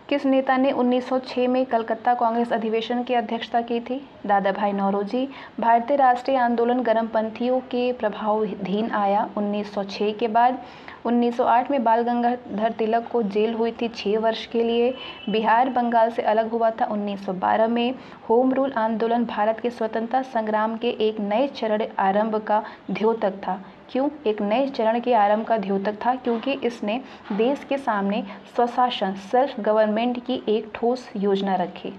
किस नेता ने 1906 में कलकत्ता कांग्रेस अधिवेशन की अध्यक्षता की थी? दादा भाई नौरोजी, भारतीय राष्ट्रीय आंदोलन गर्मपंथियों के प्रभावधीन आया 1906 के बाद। 1908 में बाल गंगाधर तिलक को जेल हुई थी छः वर्ष के लिए। बिहार बंगाल से अलग हुआ था 1912 में। होम रूल आंदोलन भारत के स्वतंत्रता संग्राम के एक नए चरण आरंभ का द्योतक था। क्यों? एक नए चरण के आरंभ का द्योतक था, क्योंकि इसने देश के सामने स्वशासन सेल्फ गवर्नमेंट की एक ठोस योजना रखी।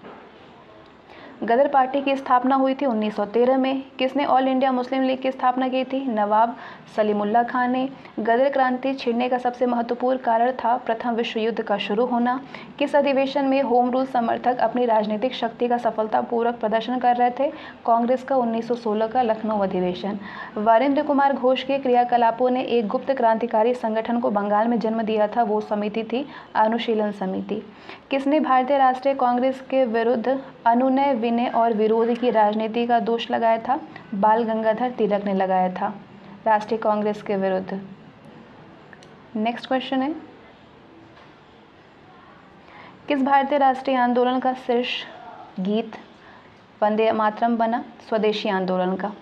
गदर पार्टी की स्थापना हुई थी 1913 में। किसने ऑल इंडिया मुस्लिम लीग की स्थापना की थी? नवाब सलीमुल्ला खान ने। गदर क्रांति छिड़ने का सबसे महत्वपूर्ण कारण था प्रथम विश्व युद्ध का शुरू होना। किस अधिवेशन में होम रूल समर्थक अपनी राजनीतिक शक्ति का सफलतापूर्वक प्रदर्शन कर रहे थे? कांग्रेस का 1916 का लखनऊ अधिवेशन। वीरेंद्र कुमार घोष के क्रियाकलापों ने एक गुप्त क्रांतिकारी संगठन को बंगाल में जन्म दिया था, वो समिति थी, अनुशीलन समिति। किसने भारतीय राष्ट्रीय कांग्रेस के विरुद्ध अनुनय, विनय और विरोध की राजनीति का दोष लगाया था? बाल गंगाधर तिलक ने लगाया था। राष्ट्रीय कांग्रेस के विरुद्ध। नेक्स्ट क्वेश्चन है। किस भारतीय राष्ट्रीय आंदोलन का शीर्ष गीत वंदे मातरम बना? स्वदेशी आंदोलन का।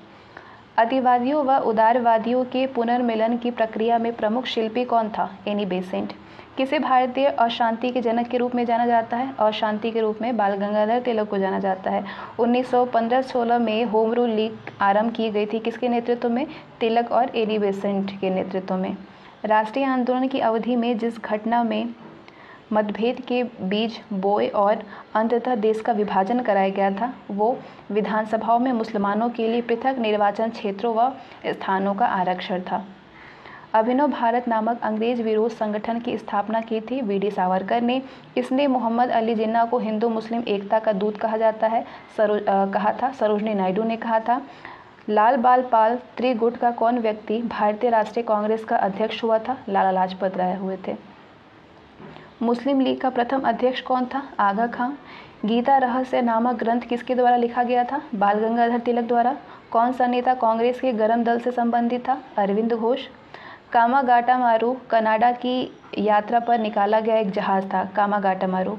अतिवादियों व उदारवादियों के पुनर्मिलन की प्रक्रिया में प्रमुख शिल्पी कौन था? Annie Besant. किसे भारतीय अशांति के जनक के रूप में जाना जाता है? अशांति के रूप में बाल गंगाधर तिलक को जाना जाता है। 1915-16 में होम रूल लीग आरंभ की गई थी किसके नेतृत्व में? तिलक और एनी बेसेंट के नेतृत्व में। राष्ट्रीय आंदोलन की अवधि में जिस घटना में मतभेद के बीच बोए और अंततः देश का विभाजन कराया गया था, वो विधानसभाओं में मुसलमानों के लिए पृथक निर्वाचन क्षेत्रों व स्थानों का आरक्षण था। अभिनव भारत नामक अंग्रेज़ विरोध संगठन की स्थापना की थी। वी. डी. सावरकर ने इसने मोहम्मद अली जिन्ना को हिंदू मुस्लिम एकता का दूत कहा जाता है सरो आ, कहा था। सरोजनी नायडू ने कहा था लाल बाल पाल त्रिगुट का कौन व्यक्ति भारतीय राष्ट्रीय कांग्रेस का अध्यक्ष हुआ था? लाला लाजपत राय हुए थे। मुस्लिम लीग का प्रथम अध्यक्ष कौन था? आगा खां। गीता रहस्य नामक ग्रंथ किसके द्वारा लिखा गया था? बाल गंगाधर तिलक द्वारा। कौन सा नेता कांग्रेस के गरम दल से संबंधित था? अरविंद घोष। कामागाटा मारू कनाडा की यात्रा पर निकाला गया एक जहाज़ था कामागाटा मारू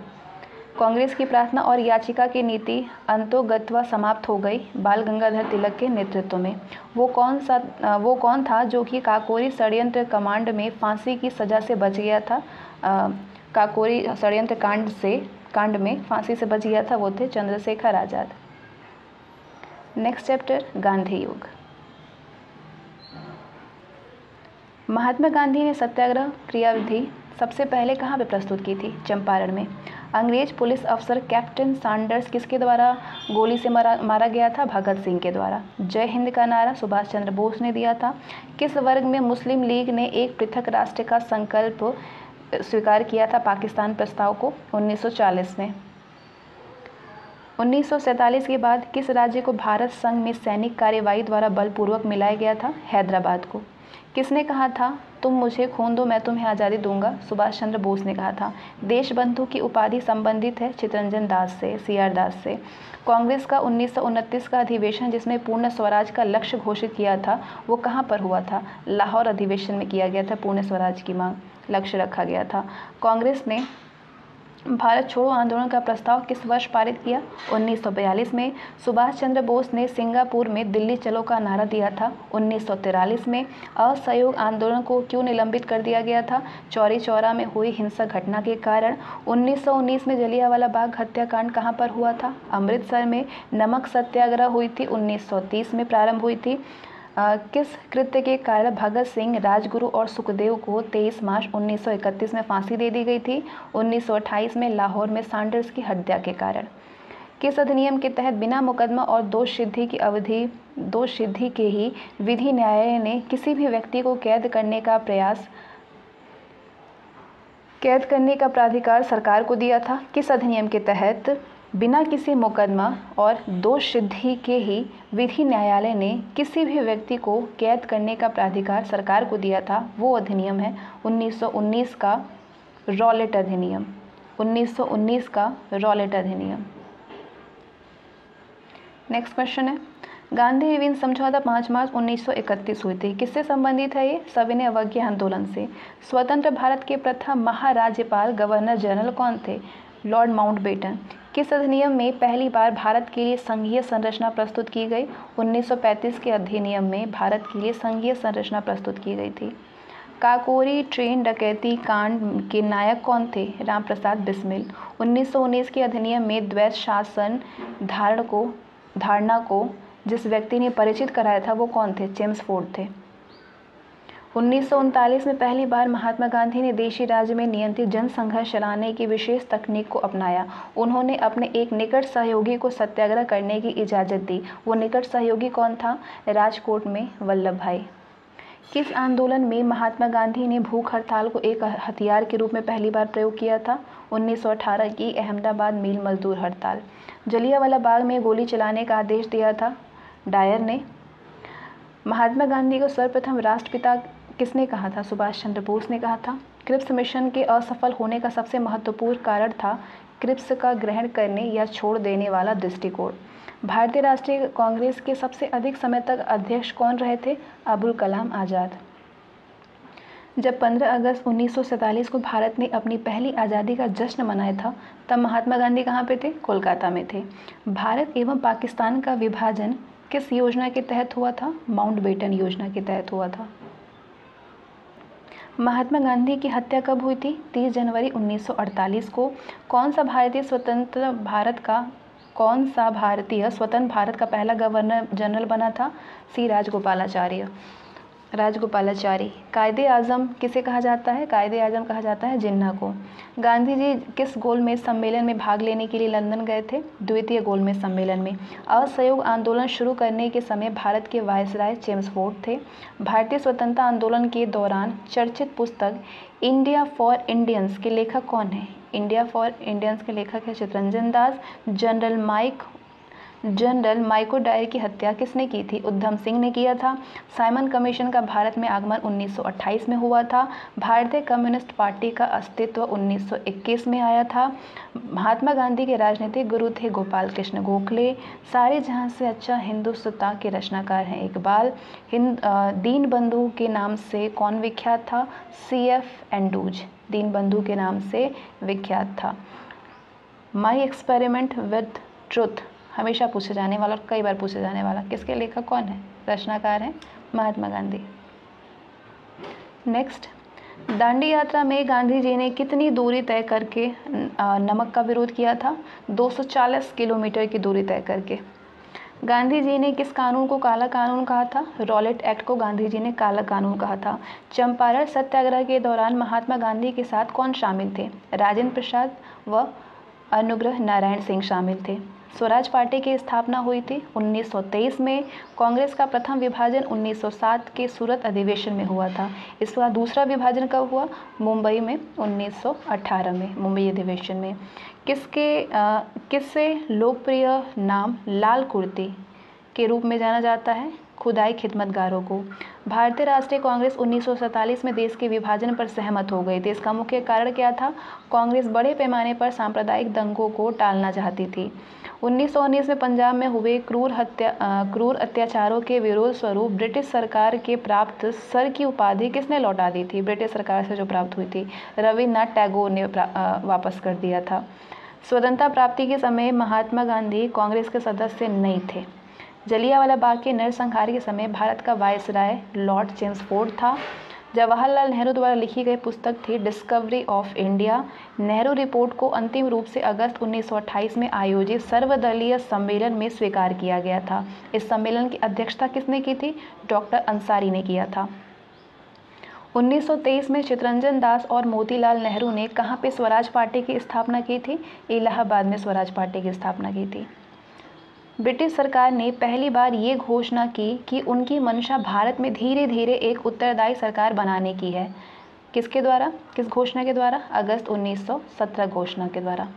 कांग्रेस की प्रार्थना और याचिका की नीति अंतोगत्वा समाप्त हो गई बाल गंगाधर तिलक के नेतृत्व में। वो कौन सा वो कौन था जो कि काकोरी षड्यंत्र कमांड में फांसी की सज़ा से बच गया था? आ, काकोरी षड्यंत्र कांड से कांड में फांसी से बच गया था वो थे चंद्रशेखर आज़ाद। नेक्स्ट चैप्टर गांधी युग। महात्मा गांधी ने सत्याग्रह, क्रियाविधि सबसे पहले कहाँ पर प्रस्तुत की थी? चंपारण में। अंग्रेज़ पुलिस अफसर कैप्टन सांडर्स किसके द्वारा गोली से मारा मारा गया था? भगत सिंह के द्वारा। जय हिंद का नारा सुभाष चंद्र बोस ने दिया था। किस वर्ग में मुस्लिम लीग ने एक पृथक राष्ट्र का संकल्प स्वीकार किया था पाकिस्तान प्रस्ताव को? 1940 में। 1947 के बाद किस राज्य को भारत संघ में सैनिक कार्यवाही द्वारा बलपूर्वक मिलाया गया था? हैदराबाद को। किसने कहा था, तुम मुझे खून दो, मैं तुम्हें आज़ादी दूँगा? सुभाष चंद्र बोस ने कहा था। देशबंधु की उपाधि संबंधित है चितरंजन दास से, सी आर दास से। कांग्रेस का उन्नीस सौ उनतीस का अधिवेशन जिसमें पूर्ण स्वराज का लक्ष्य घोषित किया था, वो कहाँ पर हुआ था? लाहौर अधिवेशन में किया गया था पूर्ण स्वराज की मांग, लक्ष्य रखा गया था। कांग्रेस ने भारत छोड़ो आंदोलन का प्रस्ताव किस वर्ष पारित किया? 1942 में सुभाष चंद्र बोस ने सिंगापुर में दिल्ली चलो का नारा दिया था। 1943 में असहयोग आंदोलन को क्यों निलंबित कर दिया गया था? चौरी चौरा में हुई हिंसक घटना के कारण 1919 में जलियावाला बाग हत्याकांड कहाँ पर हुआ था? अमृतसर में नमक सत्याग्रह हुई थी। 1930 में प्रारंभ हुई थी। किस कृत्य के कारण भगत सिंह राजगुरु और सुखदेव को 23 मार्च 1931 में फांसी दे दी गई थी? 1928 में लाहौर में सांडर्स की हत्या के कारण। किस अधिनियम के तहत बिना मुकदमा और दोष सिद्धि की अवधि दोष सिद्धि के ही विधि न्यायालय ने किसी भी व्यक्ति को कैद करने का प्रयास, कैद करने का प्राधिकार सरकार को दिया था? किस अधिनियम के तहत बिना किसी मुकदमा और दोष सिद्धि के ही विधि न्यायालय ने किसी भी व्यक्ति को कैद करने का प्राधिकार सरकार को दिया था, वो अधिनियम है 1919 का रॉलेट अधिनियम। 1919 का रॉलेट अधिनियम। नेक्स्ट क्वेश्चन है। गांधी विभिन्न समझौता पाँच मार्च 1931 हुई थी। किससे संबंधित है ये? सविनय अवज्ञा आंदोलन से। स्वतंत्र भारत के प्रथम महाराज्यपाल गवर्नर जनरल कौन थे? Lord Mountbatten. किस अधिनियम में पहली बार भारत के लिए संघीय संरचना प्रस्तुत की गई? 1935 के अधिनियम में भारत के लिए संघीय संरचना प्रस्तुत की गई थी। काकोरी ट्रेन डकैती कांड के नायक कौन थे? रामप्रसाद बिस्मिल। 1919 के अधिनियम में द्वैत शासन धारण को, धारणा को जिस व्यक्ति ने परिचित कराया था वो कौन थे? जेम्स फोर्ड थे। उन्नीस सौ उनतालीस में पहली बार महात्मा गांधी ने देशी राज्य में नियंत्रित जनसंघर्ष चलाने की विशेष तकनीक को अपनाया। उन्होंने अपने एक निकट सहयोगी को सत्याग्रह करने की इजाज़त दी। वो निकट सहयोगी कौन था? राजकोट में वल्लभ भाई। किस आंदोलन में महात्मा गांधी ने भूख हड़ताल को एक हथियार के रूप में पहली बार प्रयोग किया था? 1918 की अहमदाबाद मील मजदूर हड़ताल। जलियावाला बाग में गोली चलाने का आदेश दिया था। डायर ने। महात्मा गांधी को सर्वप्रथम राष्ट्रपिता किसने कहा था? सुभाष चंद्र बोस ने कहा था। क्रिप्स मिशन के असफल होने का सबसे महत्वपूर्ण कारण था क्रिप्स का ग्रहण करने या छोड़ देने वाला दृष्टिकोण। भारतीय राष्ट्रीय कांग्रेस के सबसे अधिक समय तक अध्यक्ष कौन रहे थे? अबुल कलाम आज़ाद। जब 15 अगस्त उन्नीस को भारत ने अपनी पहली आज़ादी का जश्न मनाया था, तब महात्मा गांधी कहाँ पे थे? कोलकाता में थे। भारत एवं पाकिस्तान का विभाजन किस योजना के तहत हुआ था? माउंट बेटन योजना के तहत हुआ था। महात्मा गांधी की हत्या कब हुई थी? 30 जनवरी 1948 को। कौन सा भारतीय स्वतंत्र भारत का, कौन सा भारतीय स्वतंत्र भारत का पहला गवर्नर जनरल बना था? सी. राजगोपालाचार्य। राजगोपालाचारी। कायदे आज़म किसे कहा जाता है? कायदे आज़म कहा जाता है जिन्ना को। गांधी जी किस गोलमेज सम्मेलन में भाग लेने के लिए लंदन गए थे? द्वितीय गोलमेज सम्मेलन में। असहयोग आंदोलन शुरू करने के समय भारत के वायसराय चेम्सफोर्ड थे। भारतीय स्वतंत्रता आंदोलन के दौरान चर्चित पुस्तक इंडिया फॉर इंडियंस के लेखक कौन है? इंडिया फॉर इंडियंस के लेखक है Chittaranjan Das, general Mike general micro O'Dwyer की हत्या किसने की थी? उद्धम सिंह ने किया था। साइमन कमीशन का भारत में आगमन 1928 में हुआ था। भारतीय कम्युनिस्ट पार्टी का अस्तित्व 1921 में आया था। महात्मा गांधी के राजनीतिक गुरु थे गोपाल कृष्ण गोखले। सारे जहाँ से अच्छा हिंदुस्ता के रचनाकार हैं इकबाल। हिंद दीन बंधु के नाम से कौन विख्यात था? सी एफ़ एंडूज दीन बंधु के नाम से विख्यात था। My experiment with truth. हमेशा पूछे जाने वाला और कई बार पूछे जाने वाला। किसके लेखक कौन है? रचनाकार हैं महात्मा गांधी। नेक्स्ट दांडी यात्रा में गांधी जी ने कितनी दूरी तय करके नमक का विरोध किया था? 240 किलोमीटर की दूरी तय करके। गांधी जी ने किस कानून को काला कानून कहा था? रॉलेट एक्ट को गांधी जी ने काला कानून कहा था। चंपारण सत्याग्रह के दौरान महात्मा गांधी के साथ कौन शामिल थे? राजेंद्र प्रसाद व अनुग्रह नारायण सिंह शामिल थे। स्वराज पार्टी की स्थापना हुई थी 1923 में। कांग्रेस का प्रथम विभाजन 1907 के सूरत अधिवेशन में हुआ था। इसका दूसरा विभाजन कब हुआ? मुंबई में 1918 में, मुंबई अधिवेशन में। किसके किससे लोकप्रिय नाम लाल कुर्ती के रूप में जाना जाता है? खुदाई खिदमतगारों को। भारतीय राष्ट्रीय कांग्रेस उन्नीस सौ सैंतालीस में देश के विभाजन पर सहमत हो गई थी। इसका मुख्य कारण क्या था? कांग्रेस बड़े पैमाने पर सांप्रदायिक दंगों को टालना चाहती थी। 1919 में पंजाब में हुए क्रूर हत्या क्रूर अत्याचारों के विरोध स्वरूप ब्रिटिश सरकार के प्राप्त सर की उपाधि किसने लौटा दी थी? ब्रिटिश सरकार से जो प्राप्त हुई थी, रविन्द्रनाथ टैगोर ने वापस कर दिया था। स्वतंत्रता प्राप्ति के समय महात्मा गांधी कांग्रेस के सदस्य नहीं थे। जलियावाला बाग के नरसंहार के समय भारत का वायसराय लॉर्ड चेम्सफोर्ड था। जवाहरलाल नेहरू द्वारा लिखी गई पुस्तक थी Discovery of India Nehru report को अंतिम रूप से अगस्त 1928 में आयोजित सर्वदलीय सम्मेलन में स्वीकार किया गया था। इस सम्मेलन की अध्यक्षता किसने की थी? डॉक्टर अंसारी ने किया था। 1923 में चितरंजन दास और मोतीलाल नेहरू ने कहाँ पे स्वराज पार्टी की स्थापना की थी? इलाहाबाद में स्वराज पार्टी की स्थापना की थी। ब्रिटिश सरकार ने पहली बार ये घोषणा की कि उनकी मंशा भारत में धीरे धीरे एक उत्तरदायी सरकार बनाने की है। किसके द्वारा? किस घोषणा के द्वारा? अगस्त 1917 घोषणा के द्वारा।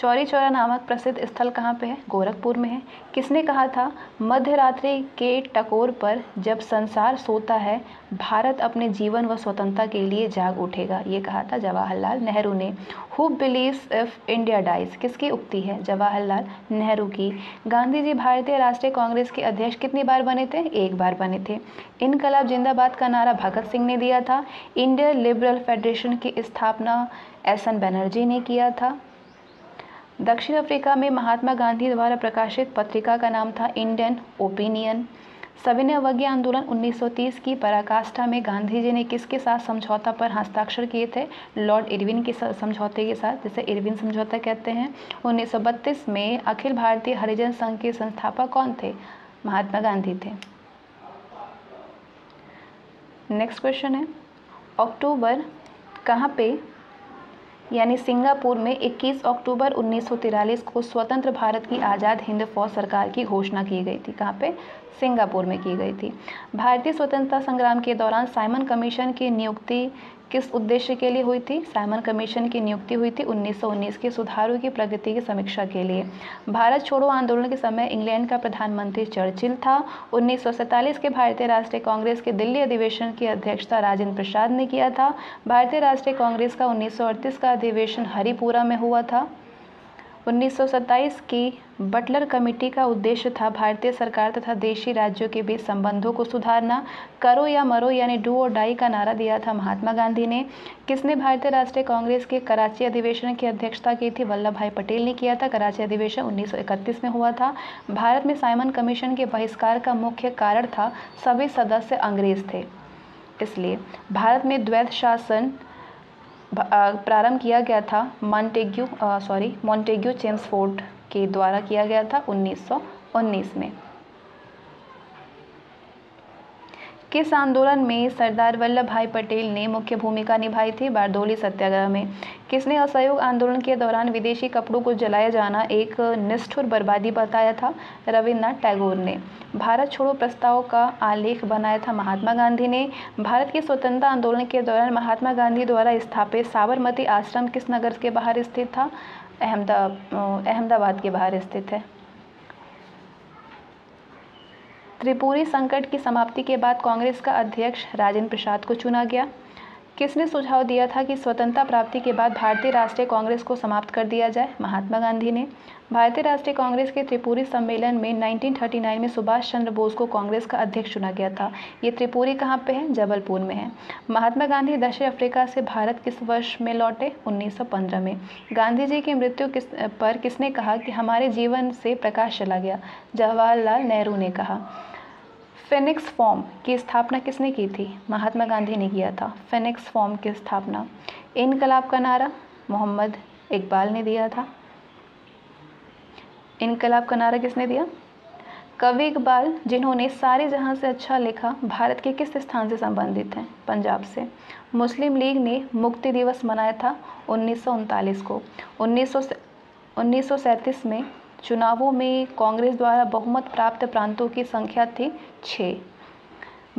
चौरी चौरा नामक प्रसिद्ध स्थल कहाँ पे है? गोरखपुर में है। किसने कहा था मध्य रात्रि के टकोर पर जब संसार सोता है, भारत अपने जीवन व स्वतंत्रता के लिए जाग उठेगा। ये कहा था जवाहरलाल नेहरू ने। Who believes if India dies किसकी उक्ति है जवाहरलाल नेहरू की? गांधी जी भारतीय राष्ट्रीय कांग्रेस के अध्यक्ष कितनी बार बने थे? एक बार बने थे। इनकलाब जिंदाबाद का नारा भगत सिंह ने दिया था। इंडियन लिबरल फेडरेशन की स्थापना एस एन बनर्जी ने किया था। दक्षिण अफ्रीका में महात्मा गांधी द्वारा प्रकाशित पत्रिका का नाम था इंडियन ओपिनियन। सविनय अवज्ञा आंदोलन 1930 की पराकाष्ठा में गांधी जी ने किसके साथ समझौता पर हस्ताक्षर किए थे? लॉर्ड इरविन के समझौते के साथ, जिसे इरविन समझौता कहते हैं। 1932 में अखिल भारतीय हरिजन संघ के संस्थापक कौन थे? महात्मा गांधी थे। नेक्स्ट क्वेश्चन है, अक्टूबर कहाँ पे यानी सिंगापुर में 21 अक्टूबर 1943 को स्वतंत्र भारत की आज़ाद हिंद फौज सरकार की घोषणा की गई थी, कहाँ पे? सिंगापुर में की गई थी। भारतीय स्वतंत्रता संग्राम के दौरान साइमन कमीशन की नियुक्ति किस उद्देश्य के लिए हुई थी? साइमन कमीशन की नियुक्ति हुई थी 1919 के सुधारों की प्रगति की समीक्षा के लिए। भारत छोड़ो आंदोलन के समय इंग्लैंड का प्रधानमंत्री चर्चिल था। उन्नीस सौ सैंतालीस के भारतीय राष्ट्रीय कांग्रेस के दिल्ली अधिवेशन की अध्यक्षता राजेंद्र प्रसाद ने किया था। भारतीय राष्ट्रीय कांग्रेस का उन्नीस सौ अड़तीस का अधिवेशन हरिपुरा में हुआ था। 1927 की बटलर कमेटी का उद्देश्य था भारतीय सरकार तथा देशी राज्यों के बीच संबंधों को सुधारना, करो या मरो यानी डू और डाई का नारा दिया था महात्मा गांधी ने। किसने भारतीय राष्ट्रीय कांग्रेस के कराची अधिवेशन की अध्यक्षता की थी? वल्लभ भाई पटेल ने किया था। कराची अधिवेशन 1931 में हुआ था। भारत में साइमन कमीशन के बहिष्कार का मुख्य कारण था सभी सदस्य अंग्रेज़ थे। इसलिए भारत में द्वैत शासन प्रारंभ किया गया था मॉन्टेग्यू सॉरी मॉन्टेग्यू चेम्सफोर्ड के द्वारा किया गया था 1919 में। किस आंदोलन में सरदार वल्लभ भाई पटेल ने मुख्य भूमिका निभाई थी? बारदोली सत्याग्रह में। किसने असहयोग आंदोलन के दौरान विदेशी कपड़ों को जलाया जाना एक निष्ठुर बर्बादी बताया था? रविन्द्रनाथ टैगोर ने। भारत छोड़ो प्रस्ताव का आलेख बनाया था महात्मा गांधी ने। भारत के स्वतंत्रता आंदोलन के दौरान महात्मा गांधी द्वारा स्थापित साबरमती आश्रम किस नगर के बाहर स्थित था? अहमदा अहमदाबाद के बाहर स्थित है। त्रिपुरी संकट की समाप्ति के बाद कांग्रेस का अध्यक्ष राजेंद्र प्रसाद को चुना गया। किसने सुझाव दिया था कि स्वतंत्रता प्राप्ति के बाद भारतीय राष्ट्रीय कांग्रेस को समाप्त कर दिया जाए? महात्मा गांधी ने। भारतीय राष्ट्रीय कांग्रेस के त्रिपुरी सम्मेलन में 1939 में सुभाष चंद्र बोस को कांग्रेस का अध्यक्ष चुना गया था। ये त्रिपुरी कहाँ पे है? जबलपुर में है। महात्मा गांधी दक्षिण अफ्रीका से भारत किस वर्ष में लौटे? 1915 में। गांधी जी की मृत्यु किस, पर किसने कहा कि हमारे जीवन से प्रकाश चला गया? जवाहरलाल नेहरू ने कहा। फेनिक्स फॉर्म की स्थापना किसने की थी? महात्मा गांधी ने किया था। फेनिक्स फॉर्म की स्थापना। इनकलाब का नारा मोहम्मद इकबाल ने दिया था। इनकलाब का नारा किसने दिया? कवि इकबाल, जिन्होंने सारे जहाँ से अच्छा लिखा, भारत के किस स्थान से संबंधित हैं? पंजाब से। मुस्लिम लीग ने मुक्ति दिवस मनाया था उन्नीस सौ उनतालीस को। उन्नीस में चुनावों में कांग्रेस द्वारा बहुमत प्राप्त प्रांतों की संख्या थी छः।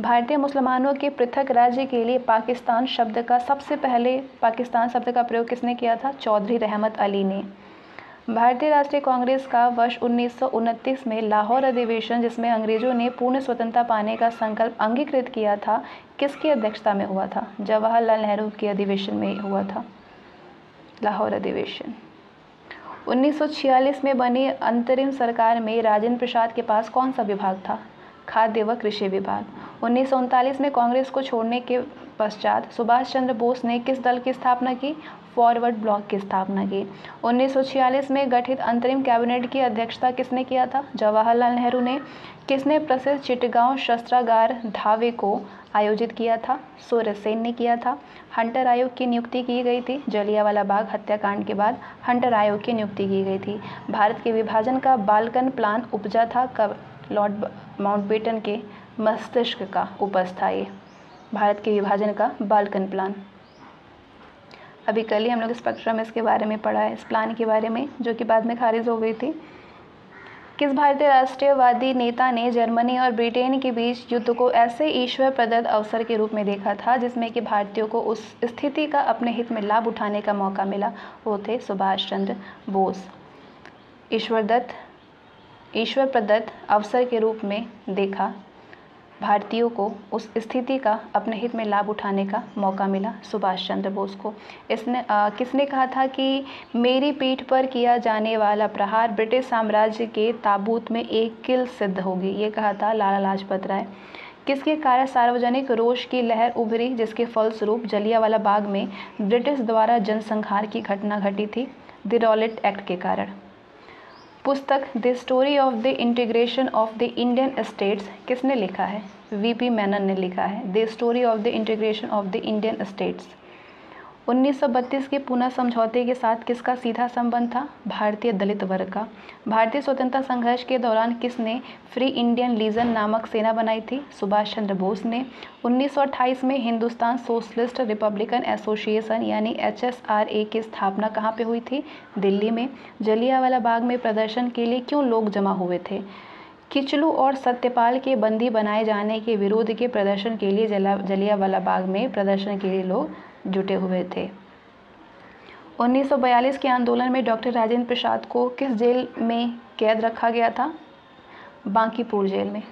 भारतीय मुसलमानों के पृथक राज्य के लिए पाकिस्तान शब्द का सबसे पहले, पाकिस्तान शब्द का प्रयोग किसने किया था? चौधरी रहमत अली ने। भारतीय राष्ट्रीय कांग्रेस का वर्ष उन्नीस सौ उनतीस में लाहौर अधिवेशन, जिसमें अंग्रेज़ों ने पूर्ण स्वतंत्रता पाने का संकल्प अंगीकृत किया था, किसकी अध्यक्षता में हुआ था? जवाहरलाल नेहरू के अधिवेशन में हुआ था। लाहौर अधिवेशन। 1946 में बनी अंतरिम सरकार में राजेंद्र प्रसाद के पास कौन सा विभाग था? खाद्य व कृषि विभाग। उन्नीस सौ उनतालीस में कांग्रेस को छोड़ने के पश्चात सुभाष चंद्र बोस ने किस दल की स्थापना की? फॉरवर्ड ब्लॉक की स्थापना की। 1946 में गठित अंतरिम कैबिनेट की अध्यक्षता किसने किया था? जवाहरलाल नेहरू ने। किसने प्रसिद्ध चिटगांव शस्त्रागार धावे को आयोजित किया था? सूर्य सेन ने किया था। हंटर आयोग की नियुक्ति की गई थी। जलियावाला बाग हत्याकांड के बाद हंटर आयोग की नियुक्ति की गई थी। भारत के विभाजन का बालकन प्लान उपजा था कब? लॉर्ड माउंटबेटन के मस्तिष्क का उपज था ये भारत के विभाजन का बालकन प्लान। अभी कल ही हम लोग स्पेक्ट्रम इसके बारे में पढ़ा है इस प्लान के बारे में, जो कि बाद में खारिज हो गई थी। किस भारतीय राष्ट्रीयवादी नेता ने जर्मनी और ब्रिटेन के बीच युद्ध को ऐसे ईश्वर प्रदत्त अवसर के रूप में देखा था, जिसमें कि भारतीयों को उस स्थिति का अपने हित में लाभ उठाने का मौका मिला? वो थे सुभाष चंद्र बोस। ईश्वर दत्त ईश्वर प्रदत्त अवसर के रूप में देखा। भारतीयों को उस स्थिति का अपने हित में लाभ उठाने का मौका मिला। सुभाष चंद्र बोस को। इसने आ, किसने कहा था कि मेरी पीठ पर किया जाने वाला प्रहार ब्रिटिश साम्राज्य के ताबूत में एक किल सिद्ध होगी। ये कहा था लाला लाजपत राय। किसके कारण सार्वजनिक रोष की लहर उभरी जिसके फलस्वरूप जलियावाला बाग में ब्रिटिश द्वारा जनसंहार की घटना घटी थी? द रॉलेट एक्ट के कारण। पुस्तक the story of the integration of the Indian states किसने लिखा है? वी पी मैनन ने लिखा है। The story of the integration of the Indian states 1932 के पुनः समझौते के साथ किसका सीधा संबंध था? भारतीय दलित वर्ग का। भारतीय स्वतंत्रता संघर्ष के दौरान किसने फ्री इंडियन लीजन नामक सेना बनाई थी? सुभाष चंद्र बोस ने। 1928 में हिंदुस्तान सोशलिस्ट रिपब्लिकन एसोसिएशन यानी एच की स्थापना कहाँ पे हुई थी? दिल्ली में। जलियावाला बाग में प्रदर्शन के लिए क्यों लोग जमा हुए थे? किचलू और सत्यपाल के बंदी बनाए जाने के विरोध के प्रदर्शन के लिए जला, जलियावाला बाग में प्रदर्शन के लिए लोग जुटे हुए थे। 1942 के आंदोलन में डॉक्टर राजेंद्र प्रसाद को किस जेल में कैद रखा गया था? बांकीपुर जेल में।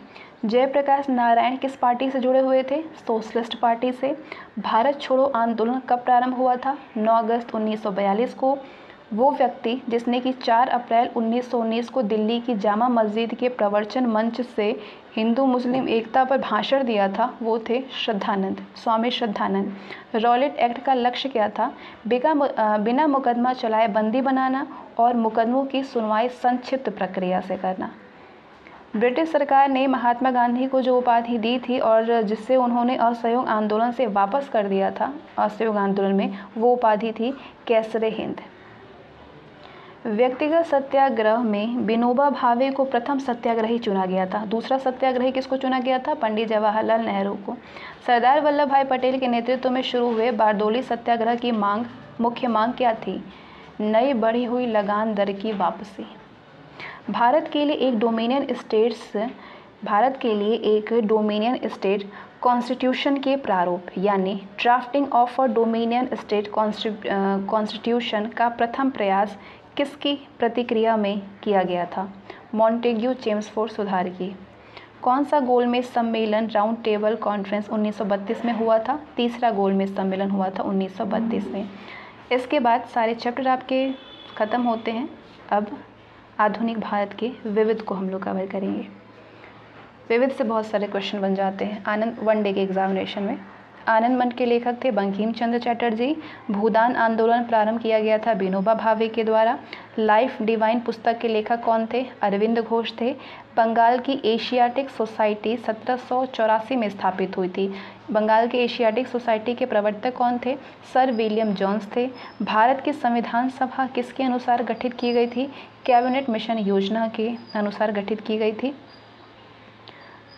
जयप्रकाश नारायण किस पार्टी से जुड़े हुए थे? सोशलिस्ट पार्टी से। भारत छोड़ो आंदोलन कब प्रारंभ हुआ था? 9 अगस्त 1942 को वो व्यक्ति जिसने कि 4 अप्रैल 1919 को दिल्ली की जामा मस्जिद के प्रवचन मंच से हिंदू मुस्लिम एकता पर भाषण दिया था, वो थे श्रद्धानंद, स्वामी श्रद्धानंद। रॉलेट एक्ट का लक्ष्य क्या था? बिना बिना मुकदमा चलाए बंदी बनाना और मुकदमों की सुनवाई संक्षिप्त प्रक्रिया से करना। ब्रिटिश सरकार ने महात्मा गांधी को जो उपाधि दी थी और जिससे उन्होंने असहयोग आंदोलन से वापस कर दिया था, असहयोग आंदोलन में वो उपाधि थी, कैसरे हिंद। व्यक्तिगत सत्याग्रह में विनोबा भावे को प्रथम सत्याग्रही चुना गया था। दूसरा सत्याग्रही किसको चुना गया था? पंडित जवाहरलाल नेहरू को। सरदार वल्लभ भाई पटेल के नेतृत्व में शुरू हुए बारदोली सत्याग्रह की मांग, मुख्य मांग क्या थी? नई बढ़ी हुई लगान दर की वापसी। भारत के लिए एक डोमिनियन स्टेट्स, भारत के लिए एक डोमिनियन स्टेट कॉन्स्टिट्यूशन के प्रारूप, यानी drafting of a dominion state constitution का प्रथम प्रयास किसकी प्रतिक्रिया में किया गया था? मॉन्टेग्यू चेम्सफोर्ड सुधार की। कौन सा गोलमेज सम्मेलन राउंड टेबल कॉन्फ्रेंस 1932 में हुआ था? तीसरा गोलमेज सम्मेलन हुआ था 1932 में। इसके बाद सारे चैप्टर आपके ख़त्म होते हैं। अब आधुनिक भारत के विविध को हम लोग कवर करेंगे। विविध से बहुत सारे क्वेश्चन बन जाते हैं। आनंद वन डे के एग्जामिनेशन में। आनंद मंच के लेखक थे बंकिम चंद्र चटर्जी। भूदान आंदोलन प्रारंभ किया गया था विनोबा भावे के द्वारा। लाइफ डिवाइन पुस्तक के लेखक कौन थे? अरविंद घोष थे। बंगाल की एशियाटिक सोसाइटी सत्रह सौ चौरासी में स्थापित हुई थी। बंगाल के एशियाटिक सोसाइटी के प्रवर्तक कौन थे? सर विलियम जॉन्स थे। भारत की संविधान सभा किसके अनुसार गठित की गई थी? कैबिनेट मिशन योजना के अनुसार गठित की गई थी।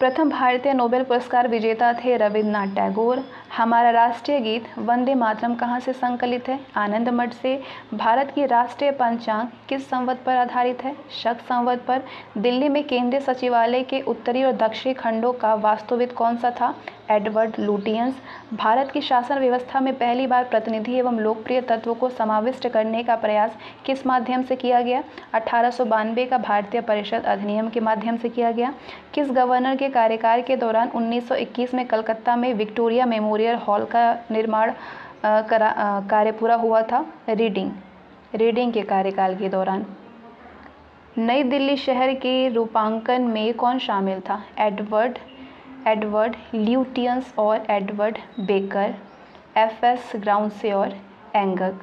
प्रथम भारतीय नोबेल पुरस्कार विजेता थे रविन्द्रनाथ टैगोर। हमारा राष्ट्रीय गीत वंदे मातरम कहाँ से संकलित है? आनंद मठ से। भारत की राष्ट्रीय पंचांग किस संवत पर आधारित है? शक संवत पर। दिल्ली में केंद्रीय सचिवालय के उत्तरी और दक्षिणी खंडों का वास्तुविद कौन सा था? एडवर्ड लूटियंस। भारत की शासन व्यवस्था में पहली बार प्रतिनिधि एवं लोकप्रिय तत्वों को समाविष्ट करने का प्रयास किस माध्यम से किया गया? अठारह सौ बानवे का भारतीय परिषद अधिनियम के माध्यम से किया गया। किस गवर्नर के कार्यकाल के दौरान 1921 में कलकत्ता में विक्टोरिया मेमोरियल हॉल का निर्माण कार्य पूरा हुआ था रीडिंग रीडिंग के कार्यकाल के दौरान। नई दिल्ली शहर के रूपांकन में कौन शामिल था? एडवर्ड एडवर्ड ल्यूटियंस और Edward Baker, F S ground से और एंगक।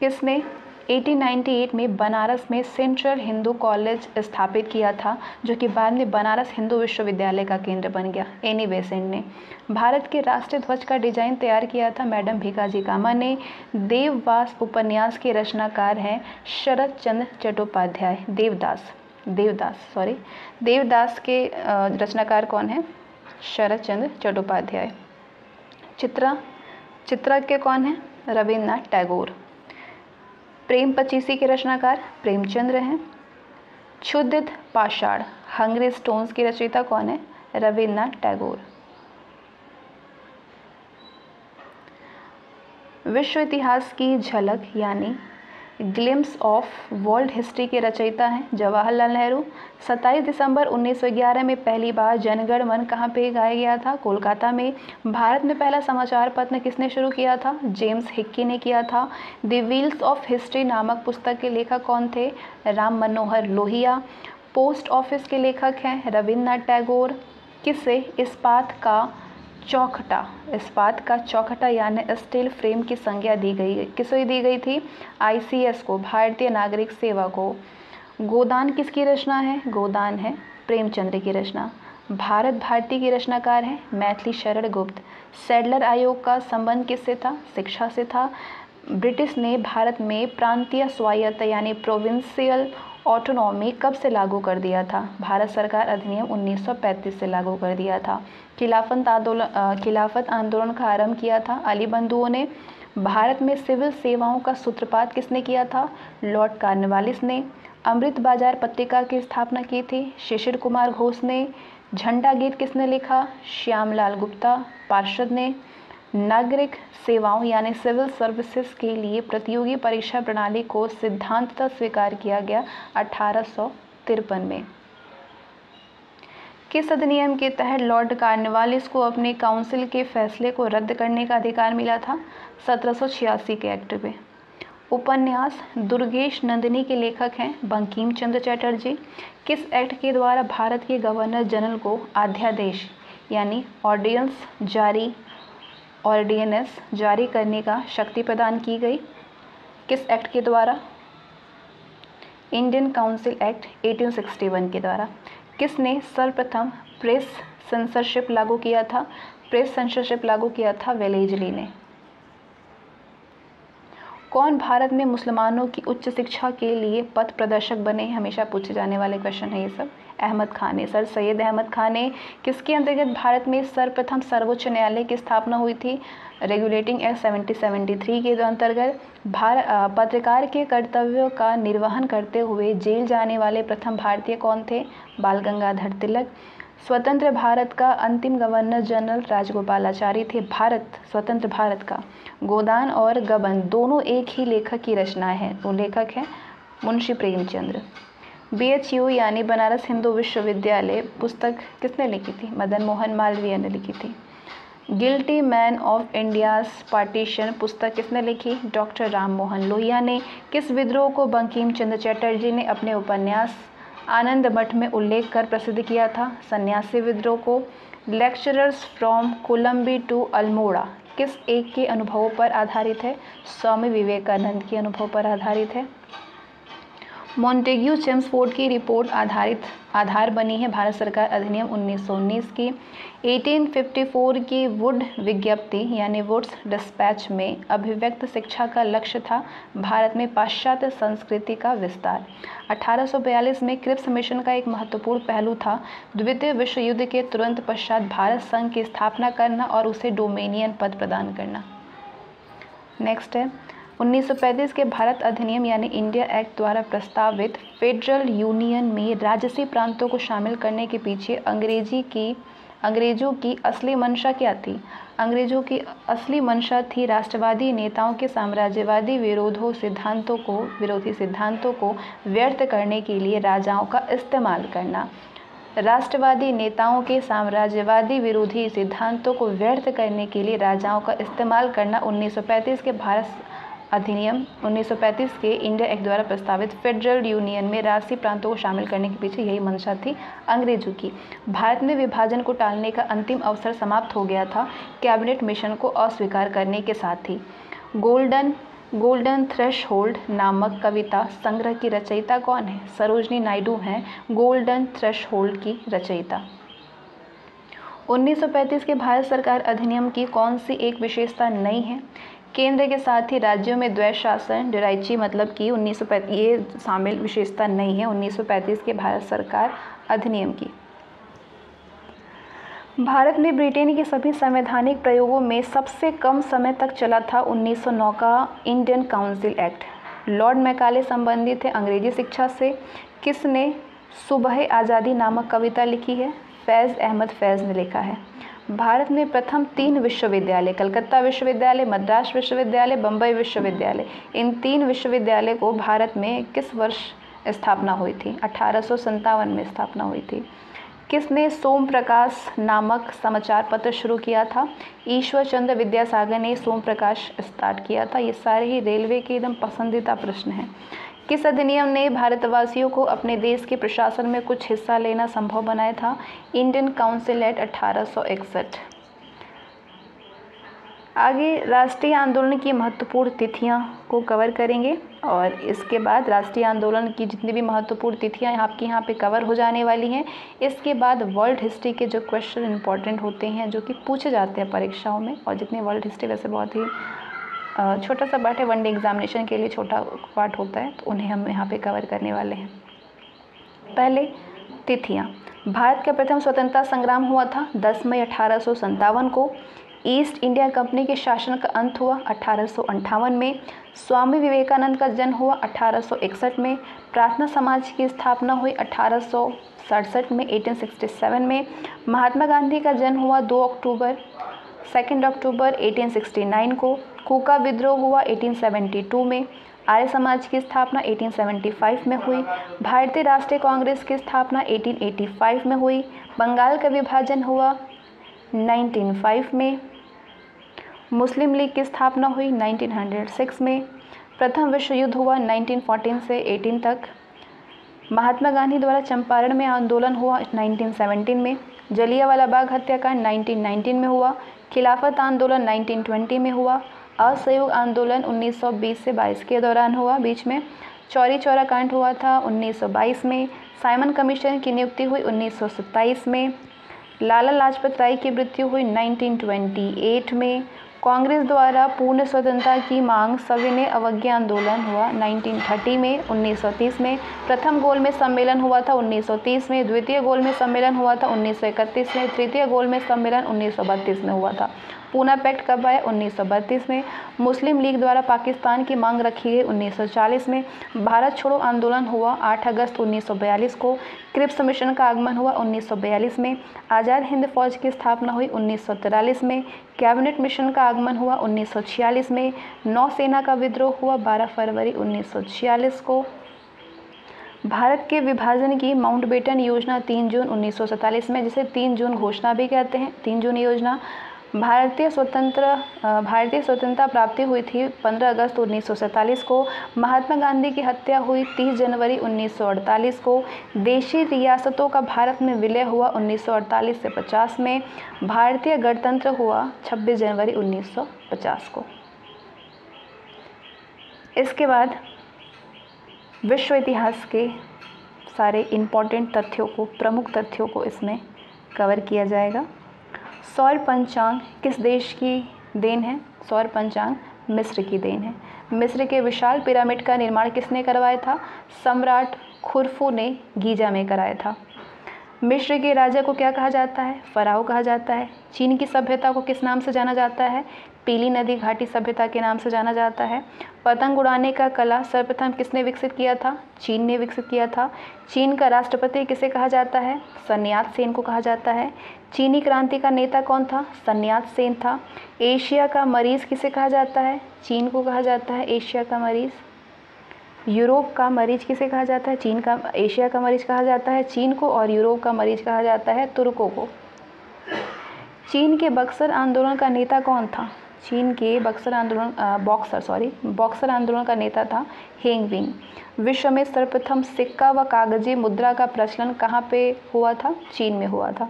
किसने 1898 में बनारस में सेंट्रल हिंदू कॉलेज स्थापित किया था, जो कि बाद में बनारस हिंदू विश्वविद्यालय का केंद्र बन गया। एनी बेसेंट ने भारत के राष्ट्रीय ध्वज का डिज़ाइन तैयार किया था। मैडम भीकाजी कामा ने देववास उपन्यास के रचनाकार हैं शरद चंद्र चट्टोपाध्याय। देवदास देवदास सॉरी देवदास के रचनाकार कौन है? शरद चंद्र चट्टोपाध्याय। चित्रा चित्रा के कौन है? रविन्द्रनाथ टैगोर। प्रेम पचीसी के रचनाकार प्रेमचंद्र हैं। क्षुदित पाषाण हंग्री स्टोन्स की रचयिता कौन है? रविन्द्रनाथ टैगोर। विश्व इतिहास की झलक यानी ग्लिम्स ऑफ़ वर्ल्ड हिस्ट्री के रचयिता हैं, जवाहरलाल नेहरू। 27 दिसंबर 1911 में पहली बार जनगण मन कहाँ पे गाया गया था? कोलकाता में। भारत में पहला समाचार पत्र किसने शुरू किया था? जेम्स हिक्की ने किया था। द व्हील्स ऑफ़ हिस्ट्री नामक पुस्तक के लेखक कौन थे? राम मनोहर लोहिया। पोस्ट ऑफ़िस के लेखक हैं रविन्द्रनाथ टैगोर। किसे इस्पात का चौखटा। इस्पात का चौखटा यानी स्टील फ्रेम की संज्ञा दी गई किसे दी गई थी? आईसीएस को, भारतीय नागरिक सेवा को। गोदान किसकी रचना है? गोदान है प्रेमचंद्र की रचना। भारत भारती की रचनाकार है मैथिली शरण गुप्त। सैडलर आयोग का संबंध किससे था? शिक्षा से था। ब्रिटिश ने भारत में प्रांतीय स्वायत्त यानी प्रोविंशियल ऑटोनॉमी कब से लागू कर दिया था? भारत सरकार अधिनियम 1935 से लागू कर दिया था। खिलाफत आंदोलन खिलाफत आंदोलन का आरंभ किया था। अली बंधुओं ने, भारत में सिविल सेवाओं का सूत्रपात किसने किया था? लॉर्ड कार्नवालिस ने, अमृत बाज़ार पत्रिका की स्थापना की थी। शिशिर कुमार घोष ने, झंडा गीत किसने लिखा? श्यामलाल गुप्ता पार्षद ने नागरिक सेवाओं यानी सिविल सर्विसेज़ के लिए प्रतियोगी परीक्षा प्रणाली को सिद्धांततः स्वीकार किया गया अठारह में। किस अधिनियम के तहत लॉर्ड कार्नवालिस को अपने काउंसिल के फैसले को रद्द करने का अधिकार मिला था? सत्रह सौ छियासी के एक्ट में उपन्यास दुर्गेश नंदिनी के लेखक हैं बंकिम चंद्र चटर्जी। किस एक्ट के द्वारा भारत के गवर्नर जनरल को अध्यादेश यानी ऑर्डिनेंस जारी ऑर्डिनेंस जारी करने का शक्ति प्रदान की गई। किस एक्ट के द्वारा? इंडियन काउंसिल एक्ट 1861 के द्वारा। किसने सर्वप्रथम प्रेस सेंसरशिप लागू किया था? प्रेस सेंसरशिप लागू किया था वेलेजली ने। कौन भारत में मुसलमानों की उच्च शिक्षा के लिए पथ प्रदर्शक बने? हमेशा पूछे जाने वाले क्वेश्चन है ये सब। अहमद खान ने। सर सैयद अहमद खान ने किसके अंतर्गत भारत में सर्वप्रथम सर्वोच्च न्यायालय की स्थापना हुई थी? Regulating act seventy seventy three के अंतर्गत भार पत्रकार के कर्तव्यों का निर्वहन करते हुए जेल जाने वाले प्रथम भारतीय कौन थे? बाल गंगाधर तिलक। स्वतंत्र भारत का अंतिम गवर्नर जनरल राजगोपालाचारी थे भारत, स्वतंत्र भारत का। गोदान और गबन दोनों एक ही लेखक की रचना है। वो लेखक है Munshi Premchandra B H U यानी बनारस हिंदू विश्वविद्यालय पुस्तक किसने लिखी थी? मदन मोहन मालवीय ने लिखी थी। Guilty man of India's partition पुस्तक किसने लिखी? डॉक्टर राम मोहन लोहिया ने। किस विद्रोह को बंकिम चंद्र चटर्जी ने अपने उपन्यास आनंद मठ में उल्लेख कर प्रसिद्ध किया था? सन्यासी विद्रोह को। Lecturers from Colombo to Almora किस एक के अनुभवों पर आधारित है? स्वामी विवेकानंद के अनुभव पर आधारित है। मॉन्टेग्यू चेम्सफोर्ड की रिपोर्ट आधारित आधार बनी है। भारत सरकार अधिनियम 1919 की 1854 की वुड विज्ञप्ति, यानी वुड्स डिस्पैच में अभिव्यक्त शिक्षा का लक्ष्य था भारत में पाश्चात्य संस्कृति का विस्तार। 1842 में क्रिप्स मिशन का एक महत्वपूर्ण पहलू था। द्वितीय विश्व युद्ध के तुरंत पश्चात भारत संघ की स्थापना करना और उसे डोमेनियन पद प्रदान करना। नेक्स्ट है 1935 के भारत अधिनियम यानी इंडिया एक्ट द्वारा प्रस्तावित फेडरल यूनियन में राजसी प्रांतों को शामिल करने के पीछे अंग्रेज़ी की, अंग्रेज़ों की असली मंशा क्या थी? अंग्रेज़ों की असली मंशा थी राष्ट्रवादी नेताओं के साम्राज्यवादी विरोधों सिद्धांतों को, विरोधी सिद्धांतों को व्यर्थ करने के लिए राजाओं का इस्तेमाल करना। राष्ट्रवादी नेताओं के साम्राज्यवादी विरोधी सिद्धांतों को व्यर्थ करने के लिए राजाओं का इस्तेमाल करना 1935 के भारत अधिनियम 1935 के इंडिया एक्ट द्वारा प्रस्तावित फेडरल यूनियन में राष्ट्रीय प्रांतों को शामिल करने के पीछे यही मंशा थी अंग्रेज़ों की। भारत में विभाजन को टालने का अंतिम अवसर समाप्त हो गया था। कैबिनेट मिशन को अस्वीकार करने के साथ ही गोल्डन गोल्डन थ्रेश होल्ड नामक कविता संग्रह की रचयिता कौन है? सरोजनी नायडू हैं गोल्डन थ्रेश होल्ड की रचयिता। 1935 के भारत सरकार अधिनियम की कौन सी एक विशेषता नहीं है? केंद्र के साथ ही राज्यों में द्वैत शासन डिराइची मतलब कि उन्नीस ये शामिल विशेषता नहीं है 1935 के भारत सरकार अधिनियम की। भारत में ब्रिटेन के सभी संवैधानिक प्रयोगों में सबसे कम समय तक चला था 1909 का Indian council act. Lord Macaulay संबंधित है अंग्रेज़ी शिक्षा से। किसने सुबह आज़ादी नामक कविता लिखी है? फैज़ अहमद फैज़ ने लिखा है। भारत में प्रथम तीन विश्वविद्यालय, कलकत्ता विश्वविद्यालय, मद्रास विश्वविद्यालय बम्बई विश्वविद्यालय, इन तीन विश्वविद्यालय को भारत में किस वर्ष स्थापना हुई थी? अठारह में स्थापना हुई थी। किसने सोम प्रकाश नामक समाचार पत्र शुरू किया था? ईश्वर चंद्र विद्यासागर ने सोम प्रकाश स्टार्ट किया था। ये सारे ही रेलवे के एकदम पसंदीदा प्रश्न हैं। किस अधिनियम ने भारतवासियों को अपने देश के प्रशासन में कुछ हिस्सा लेना संभव बनाया था। इंडियन काउंसिल एक्ट अठारह आगे राष्ट्रीय आंदोलन की महत्वपूर्ण तिथियाँ को कवर करेंगे और इसके बाद राष्ट्रीय आंदोलन की जितनी भी महत्वपूर्ण तिथियाँ आपके यहाँ पे कवर हो जाने वाली हैं, इसके बाद वर्ल्ड हिस्ट्री के जो क्वेश्चन इंपॉर्टेंट होते हैं, जो कि पूछे जाते हैं परीक्षाओं में, और जितनी वर्ल्ड हिस्ट्री वैसे बहुत ही छोटा सा पार्ट है वन डे एग्जामिनेशन के लिए छोटा पार्ट होता है तो उन्हें हम यहाँ पे कवर करने वाले हैं। पहले तिथियाँ। भारत का प्रथम स्वतंत्रता संग्राम हुआ था 10 मई अठारह को। ईस्ट इंडिया कंपनी के शासन का अंत हुआ, अठारह में। स्वामी विवेकानंद का जन्म हुआ, अठारह सौ इकसठ में। प्रार्थना समाज की स्थापना हुई, अठारह सौ सड़सठ में 1867 में। महात्मा गांधी का जन्म हुआ 2 अक्टूबर सेकेंड अक्टूबर 1869 को। कूका विद्रोह हुआ 1872 में। आर्य समाज की स्थापना 1875 में हुई। भारतीय राष्ट्रीय कांग्रेस की स्थापना 1885 में हुई। बंगाल का विभाजन हुआ 1905 में। मुस्लिम लीग की स्थापना हुई 1906 में। प्रथम विश्व युद्ध हुआ 1914 से 18 तक। महात्मा गांधी द्वारा चंपारण में आंदोलन हुआ 1917 में। जलियावाला बाग हत्याकांड 1919 में हुआ। खिलाफत आंदोलन 1920 में हुआ। असहयोग आंदोलन 1920 से 22 के दौरान हुआ। बीच में चौरी चौरा कांड हुआ था 1922 में। साइमन कमीशन की नियुक्ति हुई उन्नीस सौ सत्ताईस में। लाला लाजपत राय की मृत्यु हुई 1928 में। कांग्रेस द्वारा पूर्ण स्वतंत्रता की मांग सविनय अवज्ञा आंदोलन हुआ 1930 में। 1930 में प्रथम गोल में सम्मेलन हुआ था 1930 में। द्वितीय गोल में सम्मेलन हुआ था 1931 में। तृतीय गोल में सम्मेलन 1932 में हुआ था। पूना पैक्ट कब आया 1932 में। मुस्लिम लीग द्वारा पाकिस्तान की मांग रखी गई 1940 में। भारत छोड़ो आंदोलन हुआ 8 अगस्त 1942 को। क्रिप्स मिशन का आगमन हुआ 1942 में। आज़ाद हिंद फौज की स्थापना हुई उन्नीस में। कैबिनेट मिशन का आगमन हुआ 1946 में। नौसेना का विद्रोह हुआ 12 फरवरी 1946 को। भारत के विभाजन की माउंटबेटन योजना 3 जून उन्नीस सौ सैंतालीस में, जिसे 3 जून घोषणा भी कहते हैं। 3 जून योजना भारतीय स्वतंत्र भारतीय स्वतंत्रता प्राप्ति हुई थी 15 अगस्त उन्नीस सौ सैंतालीस को। महात्मा गांधी की हत्या हुई 30 जनवरी 1948 को। देशी रियासतों का भारत में विलय हुआ 1948 से 50 में। भारतीय गणतंत्र हुआ 26 जनवरी 1950 को। इसके बाद विश्व इतिहास के सारे इंपॉर्टेंट तथ्यों को, प्रमुख तथ्यों को इसमें कवर किया जाएगा। सौर पंचांग किस देश की देन है? सौर पंचांग मिस्र की देन है। मिस्र के विशाल पिरामिड का निर्माण किसने करवाया था? सम्राट खुरफू ने गीजा में कराया था। मिस्र के राजा को क्या कहा जाता है? फराव कहा जाता है। चीन की सभ्यता को किस नाम से जाना जाता है? पीली नदी घाटी सभ्यता के नाम से जाना जाता है। पतंग उड़ाने का कला सर्वप्रथम किसने विकसित किया था? चीन ने विकसित किया था। चीन का राष्ट्रपति किसे कहा जाता है? सन्यात सेन को कहा जाता है। चीनी क्रांति का नेता कौन था? सन्यात सेन था। एशिया का मरीज़ किसे कहा जाता है? चीन को कहा जाता है, एशिया का मरीज़। यूरोप का मरीज़ किसे कहा जाता है? चीन का, एशिया का मरीज़ कहा जाता है, चीन को, और यूरोप का मरीज़ कहा जाता है, तुर्कों को। चीन के बक्सर आंदोलन का नेता कौन था? चीन के बक्सर आंदोलन बॉक्सर, सॉरी, बॉक्सर आंदोलन का नेता था हेंग विंग। विश्व में सर्वप्रथम सिक्का व कागज़ी मुद्रा का प्रचलन कहाँ पे हुआ था? चीन में हुआ था।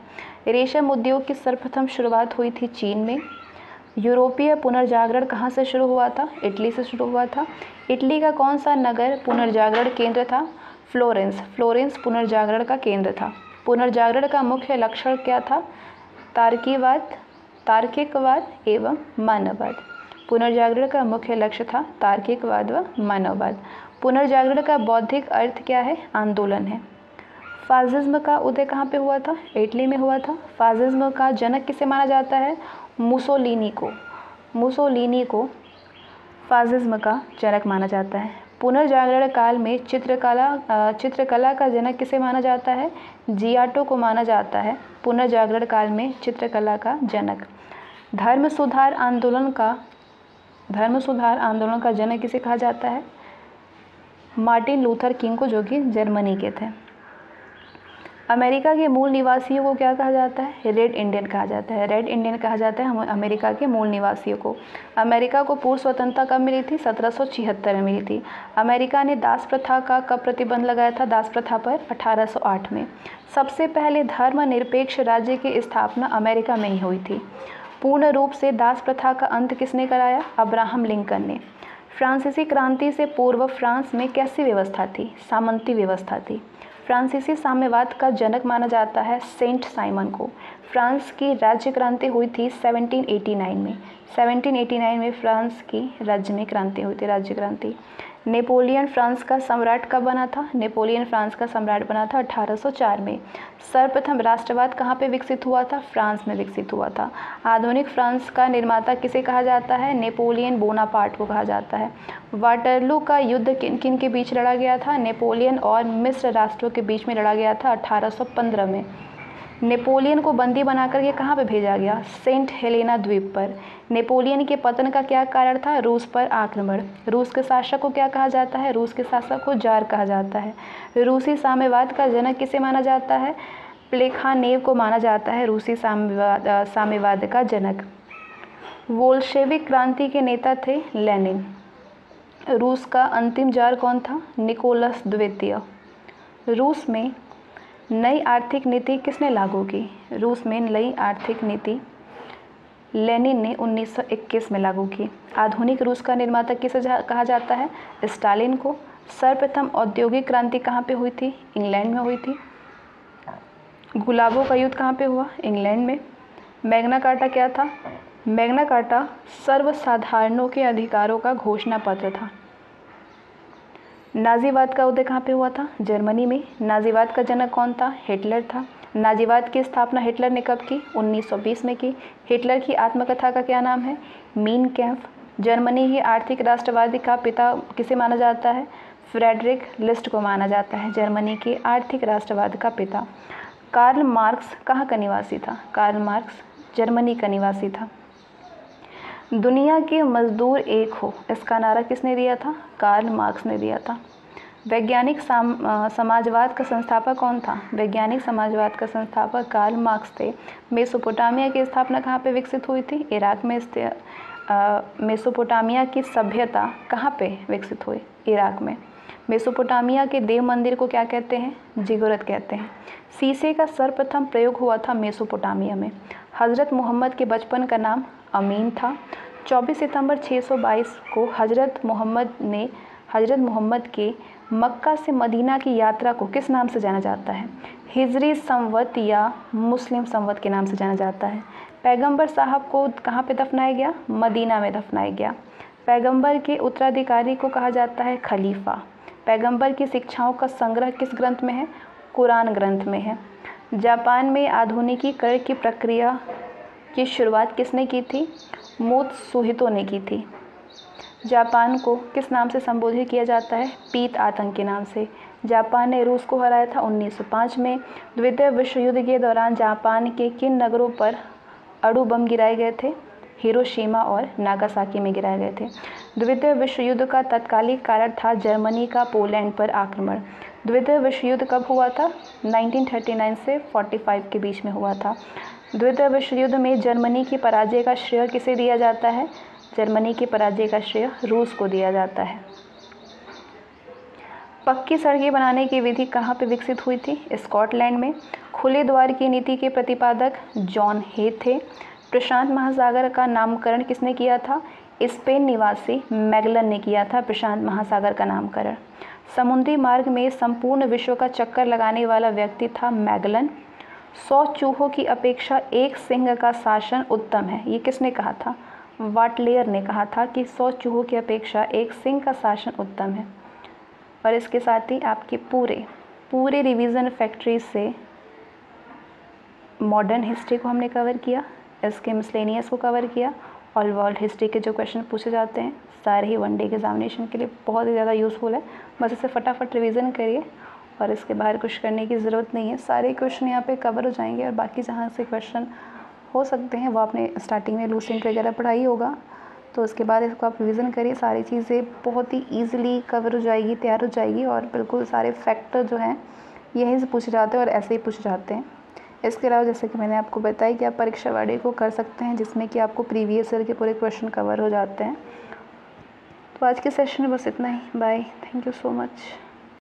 रेशम उद्योग की सर्वप्रथम शुरुआत हुई थी चीन में। यूरोपीय पुनर्जागरण कहाँ से शुरू हुआ था? इटली से शुरू हुआ था। इटली का कौन सा नगर पुनर्जागरण केंद्र था? फ्लोरेंस। फ्लोरेंस पुनर्जागरण का केंद्र था। पुनर्जागरण का मुख्य लक्षण क्या था? तार्कीवाद तार्किकवाद एवं मानववाद। पुनर्जागरण का मुख्य लक्ष्य था तार्किकवाद व मानववाद। पुनर्जागरण का बौद्धिक अर्थ क्या है? आंदोलन है। फाजिज्म का उदय कहाँ पे हुआ था? इटली में हुआ था। फाजिज्म का जनक किसे माना जाता है? मुसोलिनी को। मुसोलिनी को फाजिज्म का जनक माना जाता है। पुनर्जागरण काल में चित्रकला चित्रकला का जनक किसे माना जाता है? जियाटो को माना जाता है। पुनर्जागरण काल में चित्रकला का जनक। धर्म सुधार आंदोलन का, धर्म सुधार आंदोलन का जनक किसे कहा जाता है? मार्टिन लूथर किंग को जो कि जर्मनी के थे। अमेरिका के मूल निवासियों को क्या कहा जाता है? रेड इंडियन कहा जाता है। रेड इंडियन कहा जाता है अमेरिका के मूल निवासियों को। अमेरिका को पूर्व स्वतंत्रता कब मिली थी? सत्रह सौ छिहत्तर में मिली थी। अमेरिका ने दास प्रथा का कब प्रतिबंध लगाया था? दास प्रथा पर 1808 में। सबसे पहले धर्मनिरपेक्ष राज्य की स्थापना अमेरिका में ही हुई थी। पूर्ण रूप से दास प्रथा का अंत किसने कराया? अब्राहम लिंकन ने। फ्रांसीसी क्रांति से पूर्व फ्रांस में कैसी व्यवस्था थी? सामंती व्यवस्था थी। फ्रांसीसी साम्यवाद का जनक माना जाता है सेंट साइमन को। फ्रांस की राज्य क्रांति हुई थी 1789 में। 1789 में फ्रांस की राज्य में क्रांति हुई थी राज्य क्रांति नेपोलियन फ्रांस का सम्राट कब बना था? नेपोलियन फ्रांस का सम्राट बना था 1804 में। सर्वप्रथम राष्ट्रवाद कहाँ पे विकसित हुआ था? फ्रांस में विकसित हुआ था। आधुनिक फ्रांस का निर्माता किसे कहा जाता है? नेपोलियन बोनापार्ट को कहा जाता है। वाटरलू का युद्ध किन किन के बीच लड़ा गया था? नेपोलियन और मिस्र राष्ट्रों के बीच में लड़ा गया था अठारह सौ पंद्रह में। नेपोलियन को बंदी बनाकर करके कहाँ पर भेजा गया? सेंट हेलेना द्वीप पर। नेपोलियन के पतन का क्या कारण था? रूस पर आक्रमण। रूस के शासक को क्या कहा जाता है? रूस के शासक को जार कहा जाता है। रूसी साम्यवाद का जनक किसे माना जाता है? प्लेखानेव को माना जाता है रूसी साम्यवाद साम्यवाद का जनक। वोल्शेविक क्रांति के नेता थे लेनिन। रूस का अंतिम जार कौन था? निकोलस द्वितीय। रूस में नई आर्थिक नीति किसने लागू की? रूस में नई आर्थिक नीति। लेनिन ने 1921 में लागू की। आधुनिक रूस का निर्माता किसे जा, कहा जाता है? स्टालिन को। सर्वप्रथम औद्योगिक क्रांति कहाँ पे हुई थी? इंग्लैंड में हुई थी। गुलाबों का युद्ध कहाँ पे हुआ? इंग्लैंड में। मैग्ना कार्टा क्या था? मैग्ना कार्टा सर्वसाधारणों के अधिकारों का घोषणा पत्र था। नाजीवाद का उदय कहाँ पे हुआ था? जर्मनी में। नाजीवाद का जनक कौन था? हिटलर था। नाजीवाद की स्थापना हिटलर ने कब की? 1920 में की। हिटलर की आत्मकथा का क्या नाम है? मीन कैम्प जर्मनी की आर्थिक राष्ट्रवादी का पिता किसे माना जाता है? फ्रेडरिक लिस्ट को माना जाता है। जर्मनी के आर्थिक राष्ट्रवाद का पिता। कार्ल मार्क्स कहाँ का निवासी था? कार्ल मार्क्स जर्मनी का निवासी था। दुनिया के मजदूर एक हो। इसका नारा किसने दिया था? कार्ल मार्क्स ने दिया था। वैज्ञानिक समाजवाद का संस्थापक कौन था? वैज्ञानिक समाजवाद का संस्थापक कार्ल मार्क्स थे। मेसोपोटामिया की स्थापना कहाँ पे विकसित हुई थी? इराक में मेसोपोटामिया की सभ्यता कहाँ पे विकसित हुई? इराक में। मेसोपोटामिया के देव मंदिर को क्या कहते हैं? जिगोरत कहते हैं। शीशे का सर्वप्रथम प्रयोग हुआ था मेसोपोटामिया में। हज़रत मोहम्मद के बचपन का नाम अमीन था। 24 सितंबर 622 को हज़रत मोहम्मद ने, हज़रत मोहम्मद के मक्का से मदीना की यात्रा को किस नाम से जाना जाता है? हिजरी संवत या मुस्लिम संवत के नाम से जाना जाता है। पैगंबर साहब को कहाँ पे दफनाया गया? मदीना में दफनाया गया। पैगंबर के उत्तराधिकारी को कहा जाता है खलीफा। पैगंबर की शिक्षाओं का संग्रह किस ग्रंथ में है? कुरान ग्रंथ में है। जापान में आधुनिकीकरण की प्रक्रिया की शुरुआत किसने की थी? मोत सुहितो ने की थी। जापान को किस नाम से संबोधित किया जाता है? पीत आतंक के नाम से। जापान ने रूस को हराया था 1905 में। द्वितीय विश्व युद्ध के दौरान जापान के किन नगरों पर अड़ू बम गिराए गए थे? हिरोशिमा और नागासाकी में गिराए गए थे। द्वितीय विश्व युद्ध का तत्कालिक कारण था जर्मनी का पोलैंड पर आक्रमण। द्वितीय विश्व युद्ध कब हुआ था? 1939 से 45 के बीच में हुआ था। द्वितीय विश्व युद्ध में जर्मनी की पराजय का श्रेय किसे दिया जाता है? जर्मनी की पराजय का श्रेय रूस को दिया जाता है। पक्की सड़कें बनाने की विधि कहाँ पर विकसित हुई थी? स्कॉटलैंड में। खुले द्वार की नीति के प्रतिपादक जॉन हे थे प्रशांत महासागर का नामकरण किसने किया था? स्पेन निवासी मैगलन ने किया था प्रशांत महासागर का नामकरण। समुद्री मार्ग में संपूर्ण विश्व का चक्कर लगाने वाला व्यक्ति था मैगलन। सौ चूहों की अपेक्षा एक सिंह का शासन उत्तम है। ये किसने कहा था? वाटलेयर ने कहा था कि सौ चूहों की अपेक्षा एक सिंह का शासन उत्तम है। और इसके साथ ही आपके पूरे पूरे रिवीजन फैक्ट्री से मॉडर्न हिस्ट्री को हमने कवर किया इसके मिसलेनियस को कवर किया और वर्ल्ड हिस्ट्री के जो क्वेश्चन पूछे जाते हैं, सारे ही वन डे के एग्जामिनेशन के लिए बहुत ही ज़्यादा यूज़फुल है। बस इसे फटाफट रिवीजन करिए और इसके बाहर कुछ करने की ज़रूरत नहीं है। सारे क्वेश्चन यहाँ पे कवर हो जाएँगे और बाकी जहाँ से क्वेश्चन हो सकते हैं, वो आपने स्टार्टिंग में लूसेंट वगैरह पढ़ाई होगा। तो उसके बाद इसको आप रिविज़न करिए। सारी चीज़ें बहुत ही ईजिली कवर हो जाएगी, तैयार हो जाएगी और बिल्कुल सारे फैक्टर जो हैं, यहीं से पूछे जाते हैं और ऐसे ही पूछे जाते हैं। इसके अलावा जैसे कि मैंने आपको बताया कि आप परीक्षा वाड़े को कर सकते हैं, जिसमें कि आपको प्रीवियस ईयर के पूरे क्वेश्चन कवर हो जाते हैं। तो आज के सेशन में बस इतना ही। Bye thank you so much